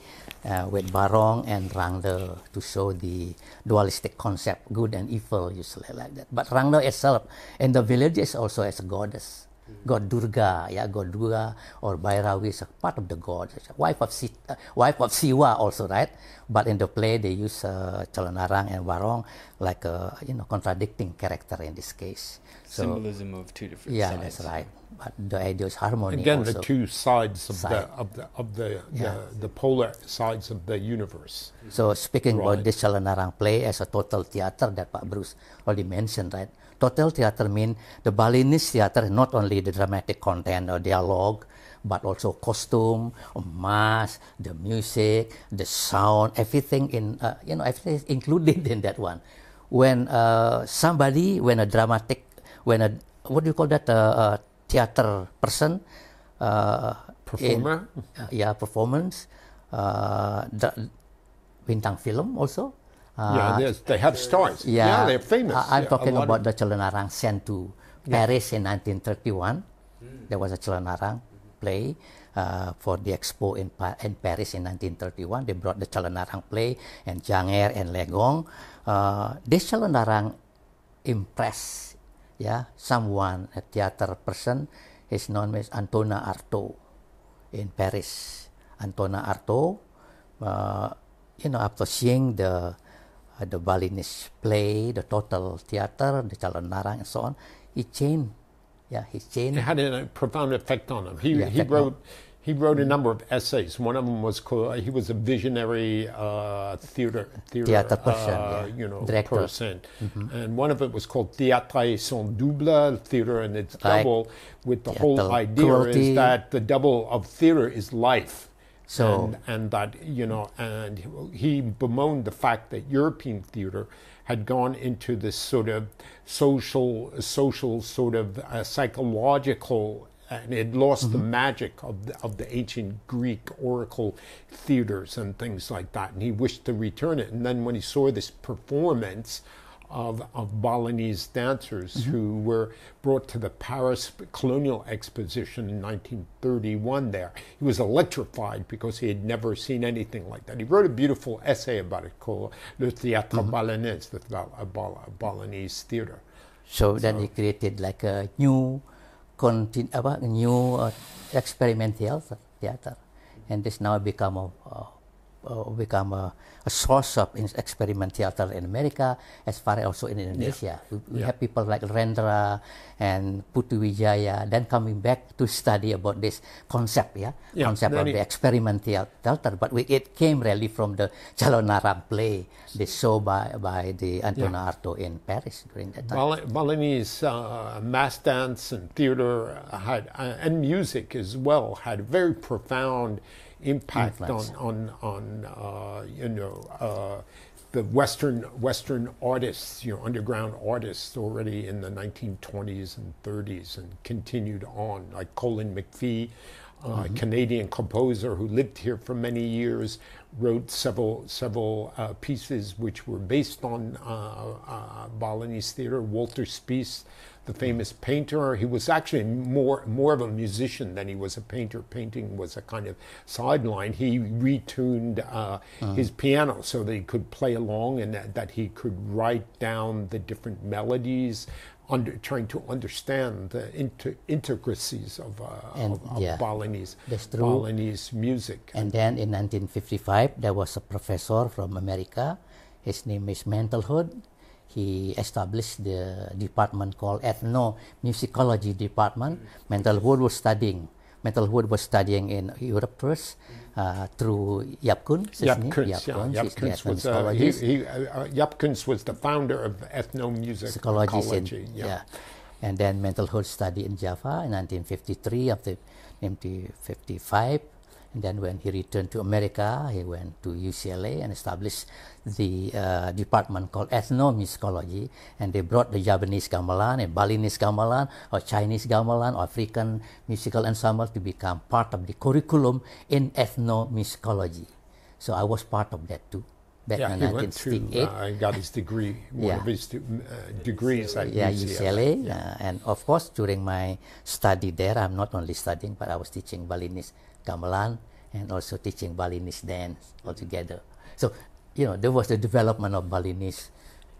uh, with Barong and Rangda to show the dualistic concept, good and evil, usually like that. But Rangda itself in the village is also as a goddess. God Durga, yeah, God Durga or Bhairavi is a part of the god, wife of Si- uh, wife of Siwa also, right? But in the play they use uh, Calonarang and Barong like a you know contradicting character in this case. So Symbolism of two different yeah, sides. that's right. But the idea harmony. again also. the two sides of Side. the of the of the, Yeah. the the polar sides of the universe. So speaking about Right. this Calonarang play as a total theater that Pak Bruce already mentioned, right? Total theater mean the Balinese theater not only the dramatic content or dialogue, but also costume, mask, the music, the sound, everything in uh, you know everything is included in that one. When uh, somebody, when a dramatic, when a what do you call that, uh, uh, theater person, uh, in- Performer? uh, yeah, performance. Uh, dra- Bintang Film also. yeah, Uh, there's- they have stars. yeah, they're famous. I- I'm Yeah, talking about of- the Celenarang sent to Paris in 1931. There was a Celenarang play uh, for the expo in, pa- in Paris in 1931. They brought the Celenarang play and Janger and Legong. Uh, this Celenarang impressed yeah, someone, a theater person, is known as Antona Artaud in Paris. Antona Artaud, uh, you know, after seeing the uh, the Balinese play, the total theater, the Celenarang and so on, he changed. Yeah, he changed. It had a profound effect on him. He, Yeah, he wrote he wrote a number of essays. One of them was called. He was a visionary uh, theater theater, Theater person, uh, yeah. you know Director. Mm-hmm. and one of it was called Théâtre et son double, theater and its double. With the whole idea cruelty. is that the double of theater is life. So- and, and that you know, and he bemoaned the fact that European theater had gone into this sort of social, social sort of uh, psychological, and it lost the magic of the, of the ancient Greek oracle theaters and things like that. And he wished to return it. And then when he saw this performance of, of Balinese dancers mm-hmm. who were brought to the Paris Colonial Exposition in 1931 there. He was electrified because he had never seen anything like that. He wrote a beautiful essay about it called Le Théâtre mm-hmm. Balinese, the Bal- Bal- Balinese theater. So then he created like a new, contin- apa, new uh, experimental theater, and this now become a, uh, uh, become a, a source of in- experimental theater in America, as far as also in Indonesia. We, we Yeah. have people like Rendra and Putu Wijaya, then coming back to study about this concept, yeah, Yeah, concept of he- the experimental theater. But we, it came really from the Chalonara play, the show by by the Antonin Artaud in Paris during that time. Bal- Balinese uh, mass dance and theater had, uh, and music as well had very profound impact Influence. on on on uh, you know uh, the Western Western artists, you know, underground artists already in the 1920s and 30s, and continued on like Colin McPhee. Uh, Canadian composer who lived here for many years, wrote several several uh, pieces which were based on uh, uh, Balinese theater. Walter Spies, the famous painter, he was actually more more of a musician than he was a painter. Painting was a kind of sideline. He retuned uh, his piano so that he could play along and that, that he could write down the different melodies. Under, trying to understand the inter, intricacies of, uh, And, of, of yeah, Balinese. Balinese music. And then in 1955, there was a professor from America. His name is Mantle Hood. He established the department called ethnomusicology department. Mental Mantle Hood was studying. Mantle Hood was studying in Europe first uh, through Yap Kun. Jaap Kunst, yeah. Yap Jaap Kunst, Kunst was, uh, he, uh, was the founder of ethnomusic psychology. ecology. yeah. yeah. And then Mantle Hood study in Java in 1953 after 1955. And then when he returned to America, he went to UCLA and established the uh, department called ethnomusicology. And they brought the Javanese gamelan and Balinese gamelan or Chinese gamelan or African musical ensemble to become part of the curriculum in ethnomusicology. So I was part of that too. Back Yeah, in he went to, 1968 uh, got his degree, one Yeah. of his uh, degrees at yeah, UCLA. UCLA. Uh, and of course, during my study there, I'm not only studying, but I was teaching Balinese gamelan and also teaching Balinese dance altogether. So, you know, there was the development of Balinese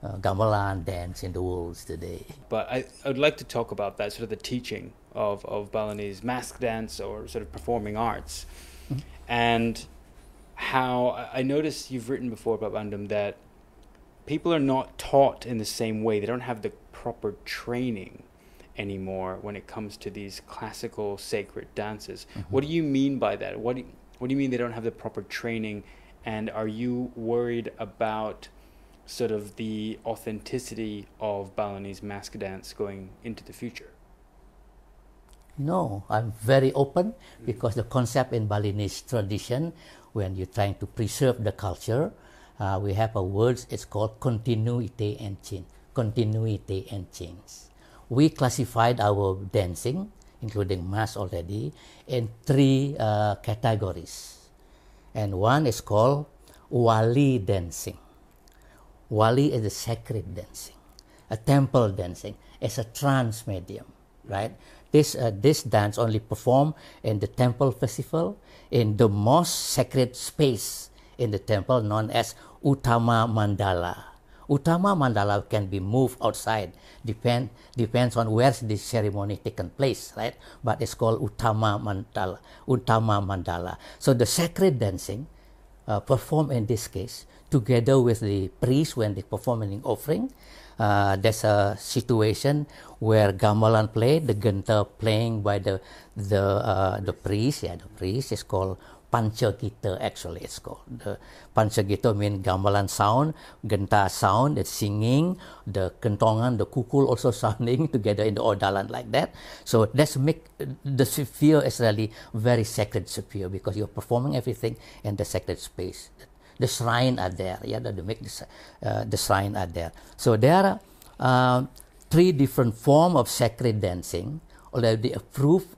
uh, gamelan dance in the world today. But I, I would like to talk about that sort of the teaching of, of Balinese mask dance or sort of performing arts. And how I noticed you've written before about Bandem that people are not taught in the same way. They don't have the proper training anymore when it comes to these classical sacred dances. What do you mean by that? What do you, what do you mean they don't have the proper training? And are you worried about sort of the authenticity of Balinese mask dance going into the future? No, I'm very open because the concept in Balinese tradition, when you're trying to preserve the culture, uh, we have a word, it's called continuity and change. Continuity and change. We classified our dancing, including mass already, in three uh, categories. And one is called wali dancing. Wali is a sacred dancing, a temple dancing. It's a trance medium, right? This, uh, this dance only performed in the temple festival in the most sacred space in the temple known as Uttama Mandala. Uttama Mandala can be moved outside, depend, depends on where the ceremony taken place, right? But it's called Uttama Mandala. Uttama Mandala. So the sacred dancing uh, performed in this case together with the priest when they perform an offering. Uh, there's a situation where gamelan play, the genta playing by the the uh, the priest. Yeah, the priest is called Panchagita actually it's called. The Panchagita means gamelan sound, genta sound, the singing, the kentongan, the kukul also sounding together in the odalan like that. So that's make the sphere is really very sacred sphere because you're performing everything in the sacred space. The shrine are there, yeah, the, make uh, the shrine are there. So there are uh, three different form of sacred dancing already approved,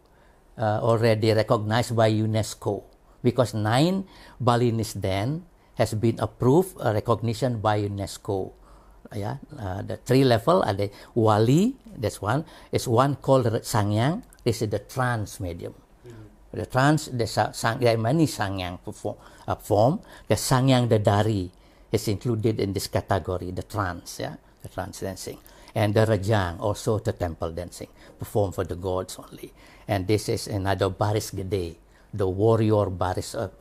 uh, already recognized by UNESCO because nine Balinese dance has been approved uh, recognition by UNESCO. Yeah, uh, the three level are the wali. That's one. It's one called sanghyang. This is the trance medium. Mm-hmm. The trance, the sang, there are many sanghyang perform, uh, form. The sanghyang dedari is included in this category. The trance, yeah, the trance dancing, and the rejang also the temple dancing performed for the gods only. And this is another baris gede the warrior baris uh,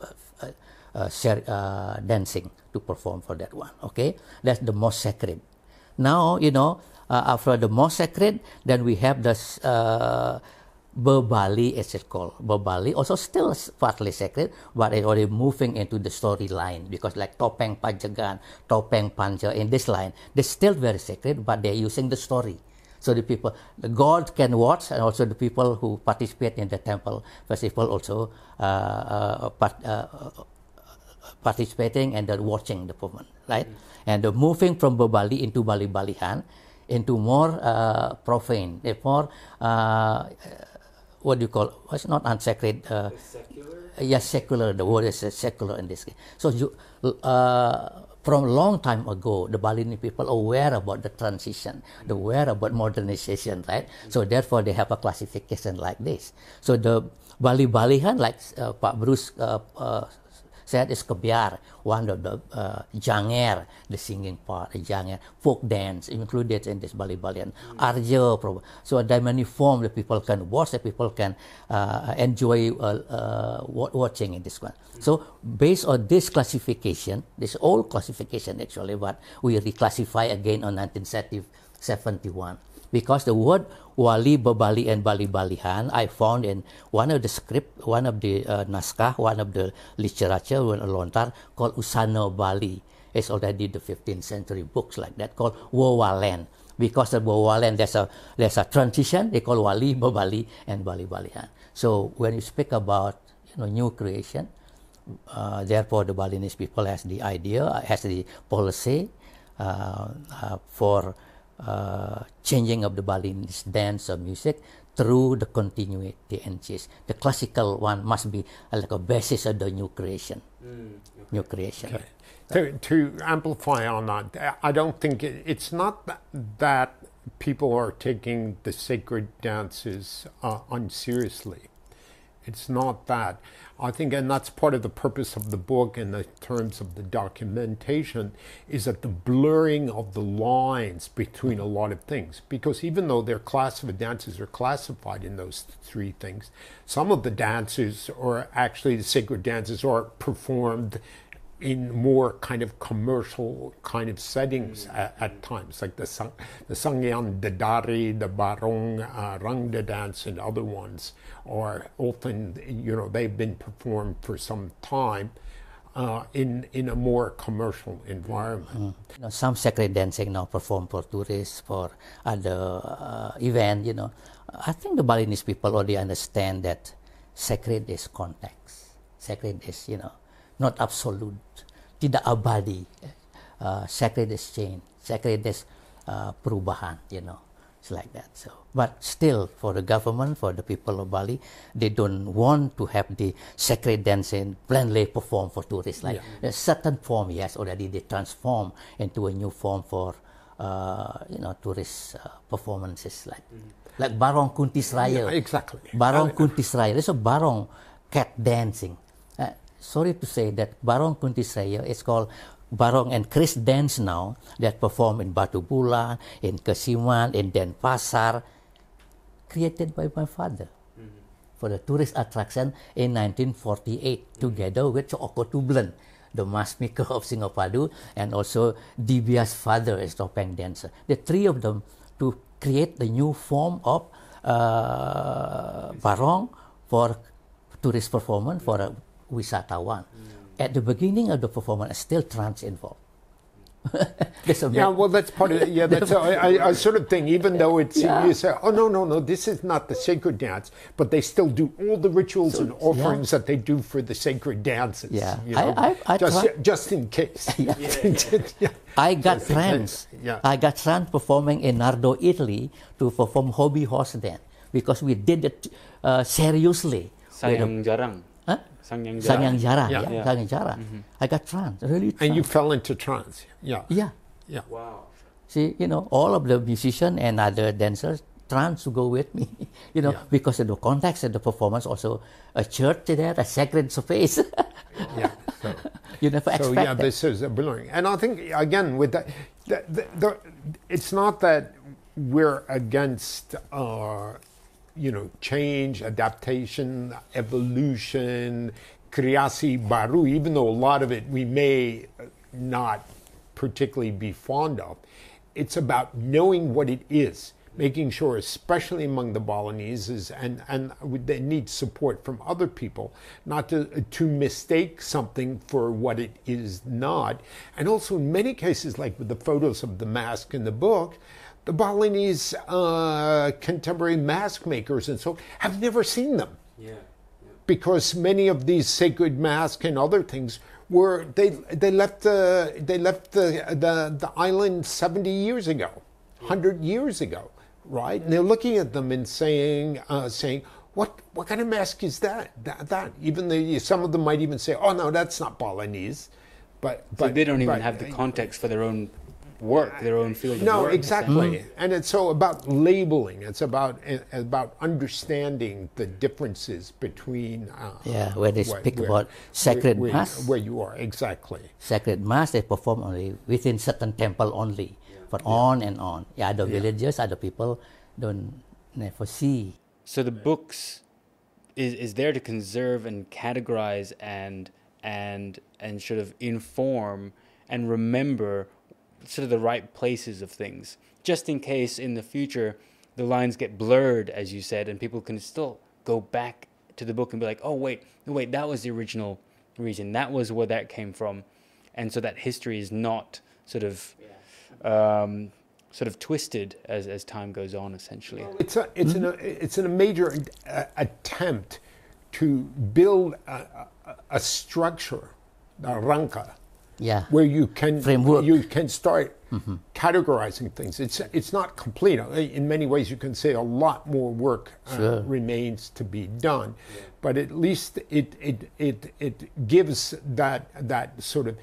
uh, uh, uh, dancing to perform for that one. Okay, that's the most sacred. Now you know uh, after the most sacred, then we have the uh, Bebali, as it's called. Bebali also still partly sacred, but it's already moving into the storyline because like Topeng Pajegan, Topeng Panca in this line, they're still very sacred, but they're using the story. So the people, the God can watch, and also the people who participate in the temple festival also uh, uh, part, uh, participating and watching the performance, right? Mm. And the moving from Bali into Bali Balihan into more uh, profane, more uh, what do you call? What's not unsacred? Uh, secular. Yes, secular. The word is secular in this case. So you from a long time ago, the Balinese people aware about the transition, the aware about modernization, right? So therefore, they have a classification like this. So the Bali Balihan, like uh, Pak Bruce uh, uh, said, is kebiar, one of the uh, janger, the singing part, the janger, folk dance included in this Bali Balian, mm. arjo. So there are many forms that people can watch, that people can uh, enjoy uh, uh, watching in this one. Mm. So based on this classification, this old classification actually, what we reclassify again on 1971 because the word wali bebali and bali balihan I found in one of the script, one of the uh, naskah, one of the literature, one lontar called Usana Bali. It's already the 15th century books like that called Wawalen. Because of Wawalen, there's a there's a transition. They call wali bebali and bali balihan. So when you speak about you know new creation, uh, therefore the Balinese people has the idea, has the policy uh, uh for uh, changing of the Balinese dance or music through the continuity and change. The classical one must be like a basis of the new creation. Mm, okay. New creation. Okay. To, to amplify on that, I don't think it, it's not that people are taking the sacred dances uh, unseriously. It's not that. I think, and that's part of the purpose of the book in the terms of the documentation, is that the blurring of the lines between a lot of things. Because even though their class of dances are classified in those three things, some of the dances, or actually the sacred dances, are performed in more kind of commercial kind of settings mm. at, at, times, like the sang, the Sanghyang, the Dari, the Barong, uh, Rangda dance, and other ones are often, you know, they've been performed for some time. Uh, in in a more commercial environment. Mm. You know, some sacred dancing now performed for tourists, for other uh, event. You know, I think the Balinese people already understand that sacred is context. Sacred is you know not absolute, tidak abadi. Uh, sacred is change, sacred is uh, perubahan, you know. It's like that. So, but still, for the government, for the people of Bali, they don't want to have the sacred dancing blindly performed for tourists. Like Yeah. a certain form, yes, already they transform into a new form for uh, you know tourist uh, performances like like Barong Kunti Sraya. Yeah, exactly. Barong Kunti Sraya. There's a Barong cat dancing. Sorry to say that Barong Kunti Sraya is called Barong and Kris Dance now that perform in Batu Bulan, in Kesiman, in Denpasar, created by my father for the tourist attraction in 1948 together with Oka Tublen, the mask maker of Singapadu, and also Dibia's father is topeng dancer. The three of them to create the new form of uh, barong for tourist performance for a wisatawan. At the beginning of the performance, still trance involved. Yeah, well, that's part of it. Yeah, that's I, I, I sort of thing. Even though it's Yeah. you say, oh no, no, no, this is not the sacred dance, but they still do all the rituals and offerings that they do for the sacred dances. Yeah. you I- know, I- I just try- just in case. Yeah. I got Just trans. yeah. I got trans performing in Nardo, Italy to perform hobby horse dance because we did it uh, seriously. with a- Sanghyang jaran. Huh? Sanghyang jaran. Sanghyang Jara, Yeah. yeah, Yeah. Sanghyang Jara. I got trance, really trans. And you fell into trance. Yeah. yeah. Yeah. Wow. See, you know, all of the musicians and other dancers trance to go with me, you know, Yeah. because of the context of the performance, also a church there, a sacred space. Yeah. So. you never expect So yeah, that. this is a brilliant, and I think again with that, the, the, the, it's not that we're against, uh, you know, change, adaptation, evolution, kreasi baru. Even though a lot of it we may not particularly be fond of, it's about knowing what it is making sure, especially among the Balinese, and, and they need support from other people, not to, to mistake something for what it is not. And also, in many cases, like with the photos of the mask in the book, the Balinese uh, contemporary mask makers and so have never seen them. Yeah. because many of these sacred masks and other things were they they left the they left the the, the island 70 years ago 100 years ago right? And they're looking at them and saying uh, saying what what kind of mask is that? That, that? Even the, some of them might even say oh no that's not Balinese. But So but they don't even but- have the context for their own work, their own field of no, work. exactly, and it's so about labeling. It's about eh, about understanding the differences between. Uh, Yeah, where they where- speak where- about sacred where, mass. where you are exactly. sacred mass they perform only within certain temple only but on and on yeah other villages other people don't never see So the books is is there to conserve and categorize and and and sort of inform and remember sort of the right places of things, just in case in the future the lines get blurred, as you said, and people can still go back to the book and be like, oh wait, wait, that was the original reason, that was where that came from, and so that history is not sort of um, sort of twisted as as time goes on, essentially. It's a it's an it's an, a major uh, attempt to build a, a, a structure, a ranka, yeah where you can Framework. you can start categorizing things. It's it's not complete. In many ways, you can say a lot more work uh, Sure. remains to be done, but at least it it it it gives that that sort of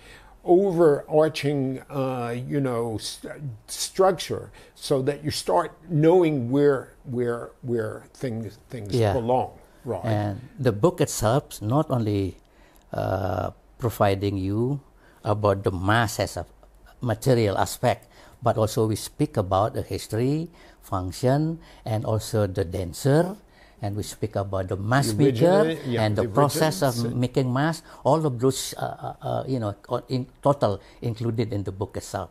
overarching uh, you know st- structure so that you start knowing where where where things things Yeah. belong right And the book itself not only uh, providing you about the mass as a material aspect, but also we speak about the history, function, and also the dancer, and we speak about the mass maker yeah, and the, the process of making mass. All of those, uh, uh, uh, you know, in total included in the book itself.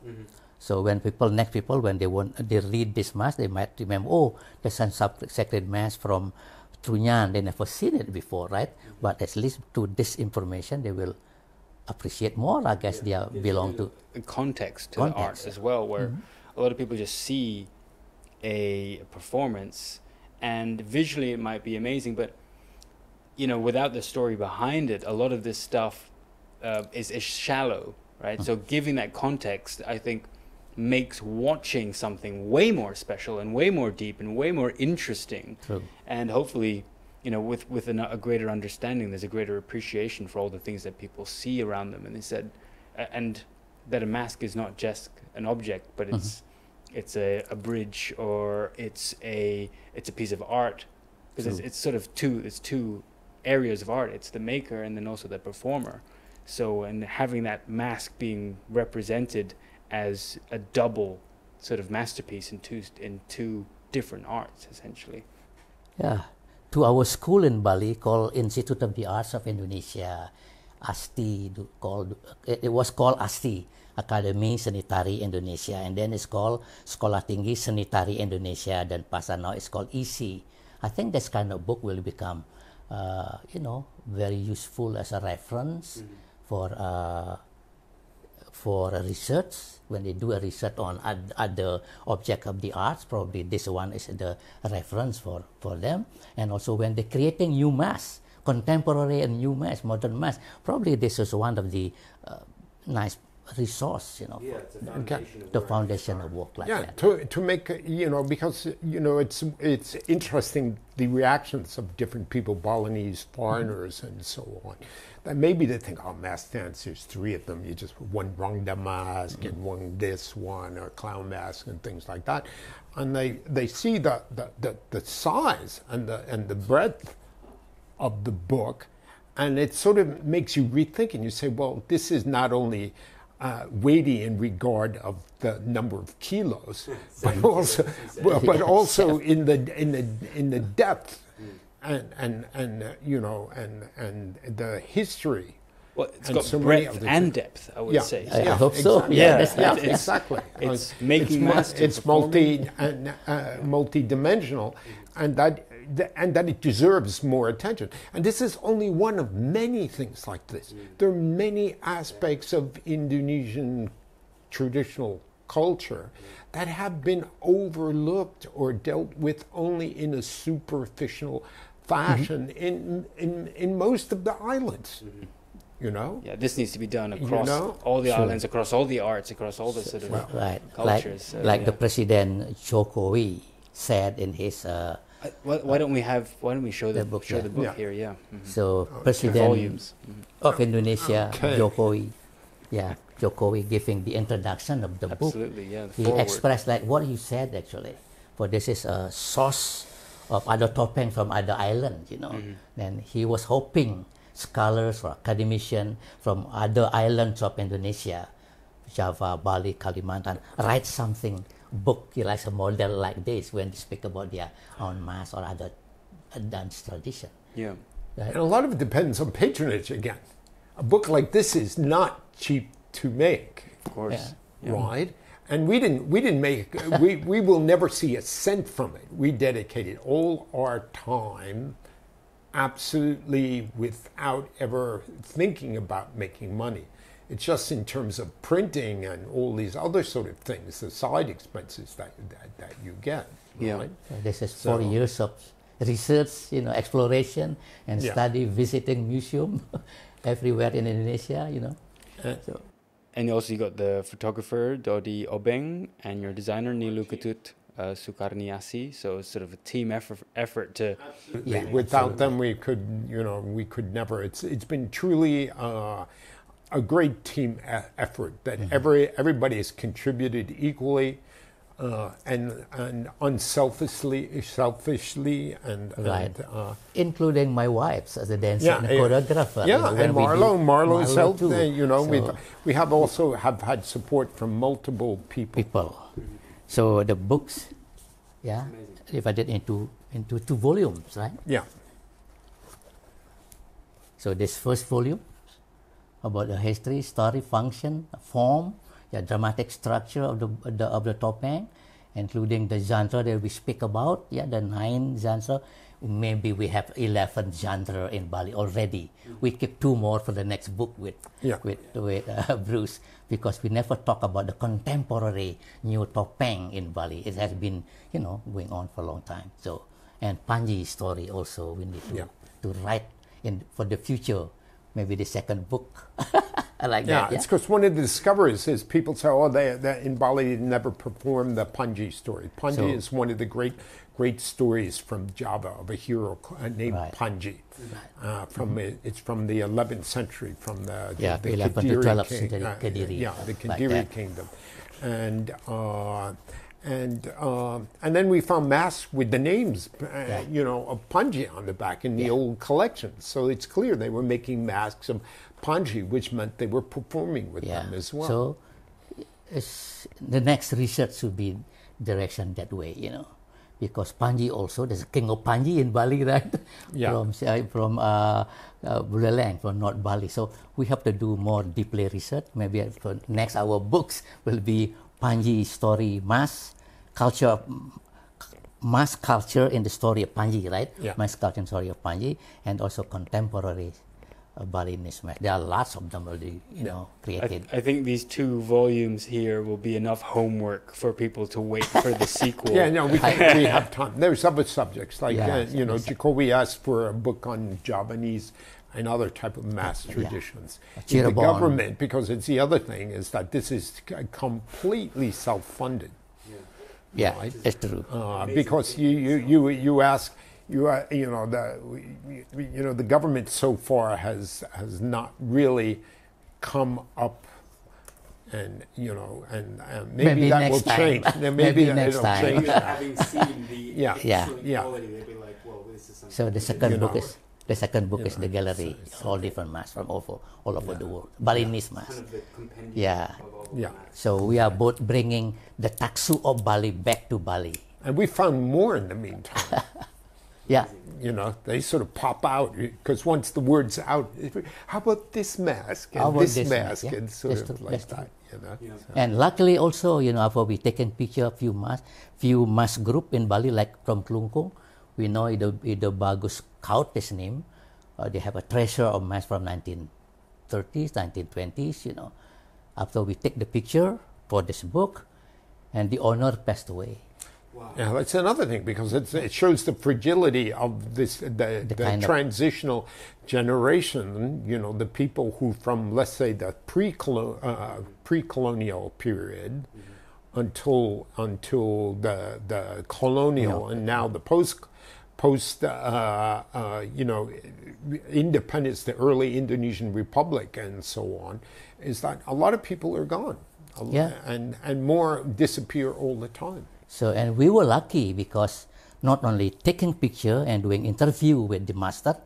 So when people, next people, when they want, they read this mass, they might remember, oh, there's some sacred mass from Trunyan. They never seen it before, right? But at least to this information, they will appreciate more. I guess they are, belong to. the context to the art Context, as well, where a lot of people just see a performance and visually it might be amazing, but you know, without the story behind it, a lot of this stuff uh, is, is shallow, right? So giving that context, I think, makes watching something way more special and way more deep and way more interesting. True. And hopefully, you know, with with an, a greater understanding, there's a greater appreciation for all the things that people see around them. And they said, a- and that a mask is not just an object, but mm-hmm. it's it's a, a bridge or it's a it's a piece of art because it's, it's sort of two it's two areas of art. It's the maker and then also the performer. So and having that mask being represented as a double sort of masterpiece in two in two different arts essentially. Yeah, to our school in Bali called Institute of the Arts of Indonesia, ASTI, called it, was called ASTI, Academy Seni Tari Indonesia, and then it's called Sekolah Tinggi Senitari Indonesia, Denpasar now it's called EC. I think this kind of book will become, uh, you know, very useful as a reference for uh, for research. When they do a research on oth- other object of the arts probably this one is the reference for for them. And also when they're creating new mass contemporary and new mass modern mass probably this is one of the uh, nice resource you know for Okay. the foundation of work like yeah, that to to make you know because you know it's it's interesting the reactions of different people, Balinese foreigners and so on. That maybe they think, oh, mask dance. There's three of them. You just put one rangda mask and mm-hmm. one this one or clown mask and things like that, and they they see the the, the, the size and the and the breadth of the book, and it sort of makes you rethink, and you say, well, this is not only uh, weighty in regard of the number of kilos, but also, well, but also in the in the in the depth, and and and uh, you know, and and the history. Well, it's And got so breadth and thi- depth, I would Yeah. say. I- I hope so. exactly. Yeah, yeah, that's- yeah, it's- exactly. it's Uh, making mu- master It's multi and uh, multi-dimensional, and that th- and that it deserves more attention. And this is only one of many things like this. Mm. There are many aspects of Indonesian traditional culture that have been overlooked or dealt with only in a superficial mm-hmm. fashion in, in in most of the islands. Mm-hmm. You know. Yeah, this needs to be done You across know? all the Sure. islands, across all the arts, across all the sort of right cultures. like so, like the yeah. president Jokowi said in his uh, Why, why don't we have? Why don't we show the, The book, show yeah. the book Yeah. here? Yeah, Mhm. so The president volumes. Mhm. of Indonesia, Okay. Jokowi, yeah, Jokowi giving the introduction of the book. Absolutely, yeah. the He foreword. expressed like what you said actually, for this is a source of other topeng from other islands, you know. Then he was hoping scholars or academicians from other islands of Indonesia, Java, Bali, Kalimantan, write something book like a model like this when they speak about their own mass or other dance tradition. Yeah. Right? And a lot of it depends on patronage again. A book like this is not cheap to make, Of course. Yeah. right? And we didn't we didn't make we, we will never see a cent from it. We dedicated all our time absolutely without ever thinking about making money. It's just in terms of printing and all these other sort of things, the side expenses that that, that you get. Yeah. Right? This is four So- years of research, you know, exploration and Yeah. study, visiting museum everywhere in Indonesia, you know. Uh, So And also you got the photographer Dodi Obeng and your designer Nilu Ketut uh, Sukarniasi. So it's sort of a team effort effort to yeah, Without them, we could, you know, we could never. It's it's been truly uh, a great team effort that Mm-hmm. every everybody has contributed equally. Uh, and and unselfishly, selfishly, and, Right. and uh, including my wives as a dancer Yeah, and yeah. choreographer. you yeah, know, and we do- Marlo, Marlo is helped. uh, You know, So, we've we have also have had support from multiple people. people. So the books, yeah, divided into into two volumes, right? Yeah, So this first volume about the history, story, function, form, the dramatic structure of the, the of the topeng, including the genre that we speak about. Yeah, the nine genre. Maybe we have eleven genre in Bali already. We keep two more for the next book with Yeah. with with uh, Bruce because we never talk about the contemporary new topeng in Bali. It has been you know going on for a long time. So and Panji story also we need to Yeah. to write in for the future maybe the second book I like Yeah, that. Yeah, it's because one of the discoveries is people say, oh, they, they in Bali they never performed the Panji story. Panji So- is one of the great, great stories from Java of a hero uh, named Right. Panji. Uh, from it, it's from the 11th century, from the, Yeah, the, 11th to 12th king- century, uh, Kadiri, Yeah, the like Kadiri that. kingdom, and. Uh, and um and then we found masks with the names, uh, Yeah. you know, of Panji on the back in the Yeah. old collections. So it's clear they were making masks of Panji, which meant they were performing with yeah. them as well. So the next research should be direction that way, you know, because Panji also there's a king of Panji in Bali, right? Yeah. From uh, from uh, uh, Buleleng, from North Bali. So we have to do more deeply research. Maybe for next our books will be Panji story mass culture. Mass culture in the story of Panji, right? Yeah. Mass culture and story of Panji, and also contemporary uh, Balinese mass. There are lots of them already, you know, I, created. I think these two volumes here will be enough homework for people to wait for the sequel. Yeah, no, we, can, we have time. There's other subjects like Yeah, uh, you know, there's- Jacoby asked for a book on Javanese and other type of mass traditions. If the government, because it's the other thing, is that this is completely self-funded. yeah, right. it's true. Uh, because you, you, you, you ask, you, uh, you know, the, we- we- you know, the government so far has, has not really come up and, you know, and uh, maybe, Maybe that will next time. change. Then Maybe that next it'll time. change. having seen the Yeah. Yeah. excellent Yeah. quality, they'd be like, well, this is something. So the second You book know. is the second book You is know, the gallery, it's- all different mass from all, over- all over the world, Balinese kind of Yeah. of all the Yeah. So we are both bringing the taksu of Bali back to Bali. And we found more in the meantime. Yeah, you know, they sort of pop out because once the word's out, how about this mask and How about this, this mask mask? Yeah, and sort that's of true, like that, you know. You know, and luckily also, you know, after we taken picture of few mass, few mass group in Bali, like from Klungkung, we know it the it Bagus Scout is name. Uh, they have a treasure of mass from 1930s, 1920s. You know, after we take the picture for this book, and the owner passed away. wow. Yeah, that's another thing because it's, it shows the fragility of this the, the, kind of- transitional generation. You know, the people who from let's say the pre uh, pre-colonial period until until the the colonial and now the post post uh, uh, you know independence, the early Indonesian Republic, and so on, is that a lot of people are gone. Yeah. and and more disappear all the time. So, and we were lucky because not only taking picture and doing interview with the master,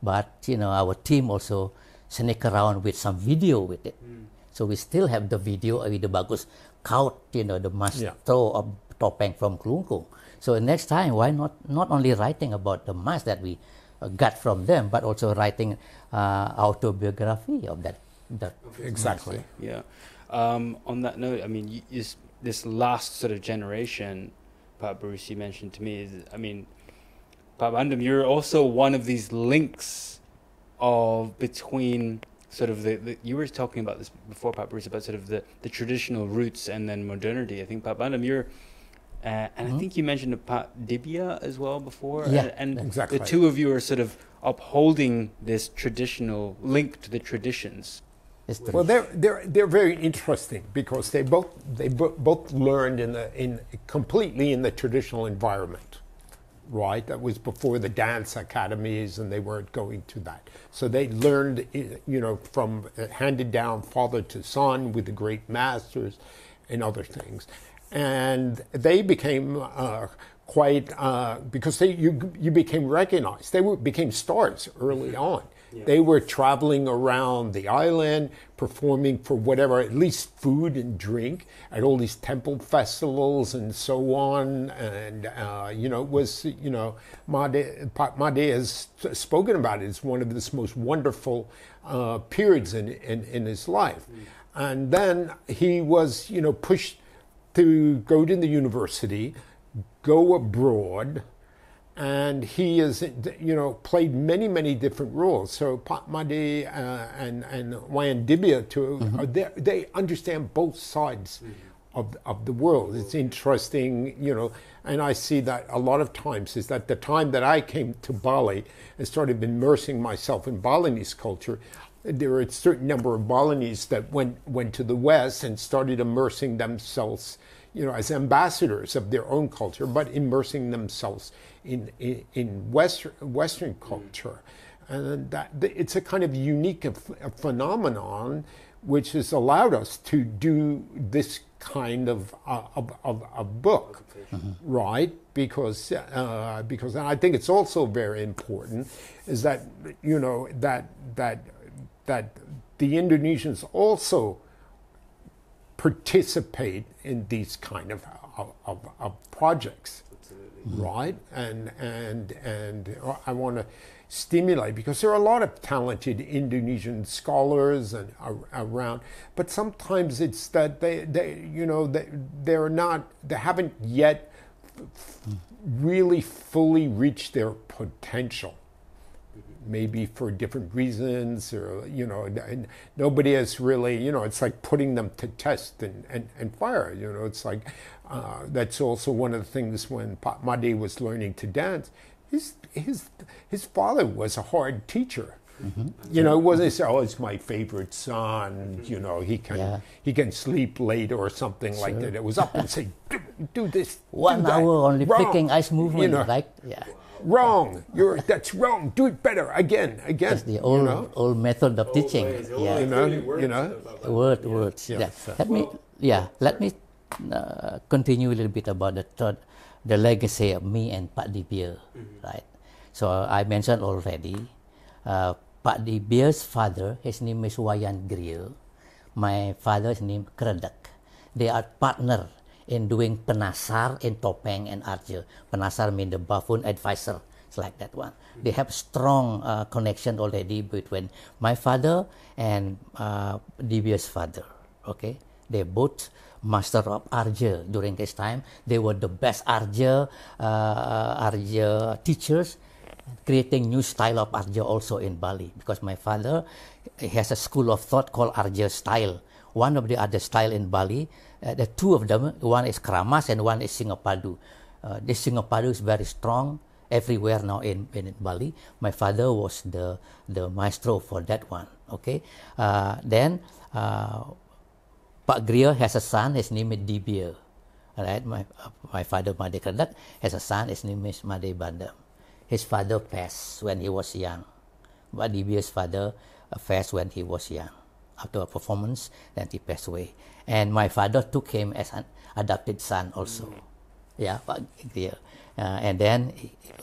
but you know our team also sneak around with some video with it. So we still have the video with the bagus kaut, you know, the master Yeah. of topeng from Klungkung. So next time, why not not only writing about the mass that we uh, got from them, but also writing uh, autobiography of that. that Exactly. Yeah. Um, on that note, I mean, y this this last sort of generation, Pak Bruce, you mentioned to me is, I mean, Pak Bandem, you're also one of these links of between sort of the, the you were talking about this before, Pak Bruce, about sort of the, the traditional roots and then modernity. I think Pak Bandem, you're, uh, and I Mhm. think you mentioned Pak Dibia as well before. Yeah, and, and Exactly. the two of you are sort of upholding this traditional link to the traditions. is the Well, they're they're they're very interesting because they both they bo- both learned in the in completely in the traditional environment, right? That was before the dance academies, and they weren't going to that. So they learned, you know, from uh, handed down father to son with the great masters, and other things, and they became. Uh, Quite uh, because they you you became recognized. They were became stars early on. They were traveling around the island, performing for whatever, at least food and drink at all these temple festivals and so on. And, uh, you know, it was, you know, Made, has spoken about it. It's one of his most wonderful uh, periods in, in, in his life. And then he was, you know, pushed to go to the university, go abroad, and he is, you know, played many, many different roles. So Pak Made uh, and and Wayan Dibia too, are they, they understand both sides of of the world. It's interesting, you know, and I see that a lot of times is that the time that I came to Bali and started immersing myself in Balinese culture. There were a certain number of Balinese that went went to the West and started immersing themselves, you know, as ambassadors of their own culture, but immersing themselves in in, in Western Western culture, and that it's a kind of unique phenomenon which has allowed us to do this kind of uh, of, of, of, book, mm-hmm. right? Because uh, because I think it's also very important is that you know that that that the Indonesians also participate in these kind of of, of, projects, Absolutely. right? And and and I want to stimulate because there are a lot of talented Indonesian scholars and around, but sometimes it's that they, they you know they, they're not they haven't yet really fully reached their potential maybe for different reasons or you know nobody has really you know it's like putting them to test and, and, and fire you know it's like uh, that's also one of the things when Made was learning to dance his his his father was a hard teacher. Mm-hmm. You know, it wasn't say, "Oh, it's my favorite son." You know, he can yeah. he can sleep late or something sure. like that. It was up and say, "Do, do this." One do hour only wrong. flicking ice movement, you know, right? Yeah. Wrong. You're that's wrong. Do it better again, again. That's the old you know? old method of teaching. Ways, yeah. You know, you know. Word, words. Yeah. yeah. Let me yeah. Let me uh, continue a little bit about the third the legacy of me and Pak Dibia, mm-hmm. right? So uh, I mentioned already, uh, Pak Dibia's father, his name is Wayan Geria. My father's name Kredek. They are partner in doing penasar in Topeng and Arja. Penasar means the buffoon advisor. It's like that one. They have strong uh, connection already between my father and uh, Dibia's father. Okay, they both master of Arja during this time. They were the best Arja, uh, Arja teachers, creating new style of Arja also in Bali. Because my father has a school of thought called Arja style. One of the other style in Bali, uh, the two of them, one is Kramas and one is Singapadu. Uh, this Singapadu is very strong everywhere now in, in Bali. My father was the the maestro for that one. Okay, uh, then uh, Pak Geria has a son, his name is Dibia. Right? My, uh, my father, Made Kredek, has a son, his name is Made Bandem. His father passed when he was young. But Dibia's father uh, passed when he was young. After a performance, then he passed away. And my father took him as an adopted son also. Yeah, Geria. Uh, and then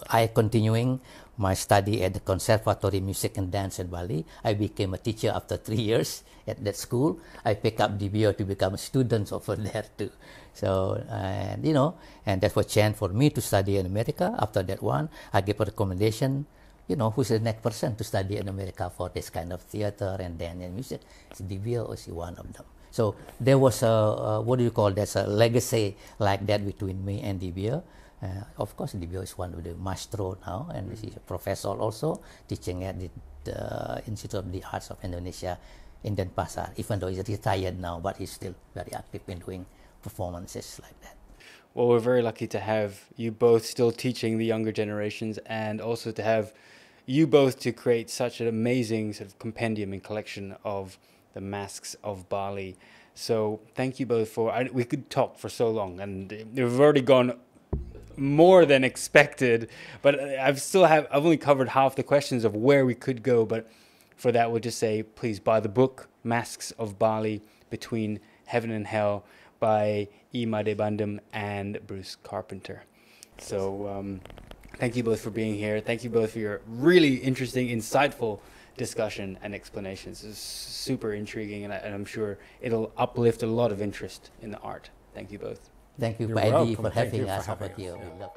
I continuing my study at the Conservatory Music and Dance in Bali. I became a teacher after three years at that school. I picked up Dibia to become a student over there too. So, and you know, and that was a chance for me to study in America. After that one, I gave a recommendation, you know, who's the next person to study in America for this kind of theater and dance and music. So Dibia was one of them. So there was a, a what do you call that, a legacy like that between me and Dibia. Uh, of course, Dibia is one of the maestro now, and mm-hmm. he's a professor also, teaching at the, the Institute of the Arts of Indonesia in Denpasar, even though he's retired now, but he's still very active in doing performances like that. Well, we're very lucky to have you both still teaching the younger generations and also to have you both to create such an amazing sort of compendium and collection of the masks of Bali. So thank you both for. I, we could talk for so long, and we've already gone more than expected. But I've still have I've only covered half the questions of where we could go. But for that, we'll just say please buy the book Masks of Bali Between Heaven and Hell by E. Made Bandam and Bruce Carpenter. So um, thank you both for being here. Thank you both for your really interesting, insightful discussion and explanations. It's super intriguing, and, I, am sure it'll uplift a lot of interest in the art. Thank you both. Thank you, Eddie, for having us over here. We love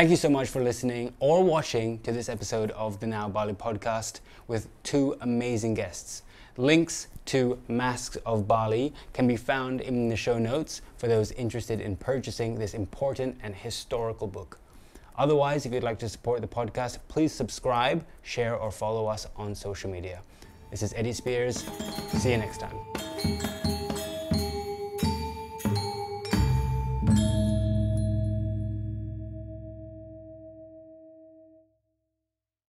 Thank you so much for listening or watching to this episode of the Now Bali podcast with two amazing guests. Links to Masks of Bali can be found in the show notes for those interested in purchasing this important and historical book. Otherwise, if you'd like to support the podcast, please subscribe, share, or follow us on social media. This is Eddie Spears. See you next time.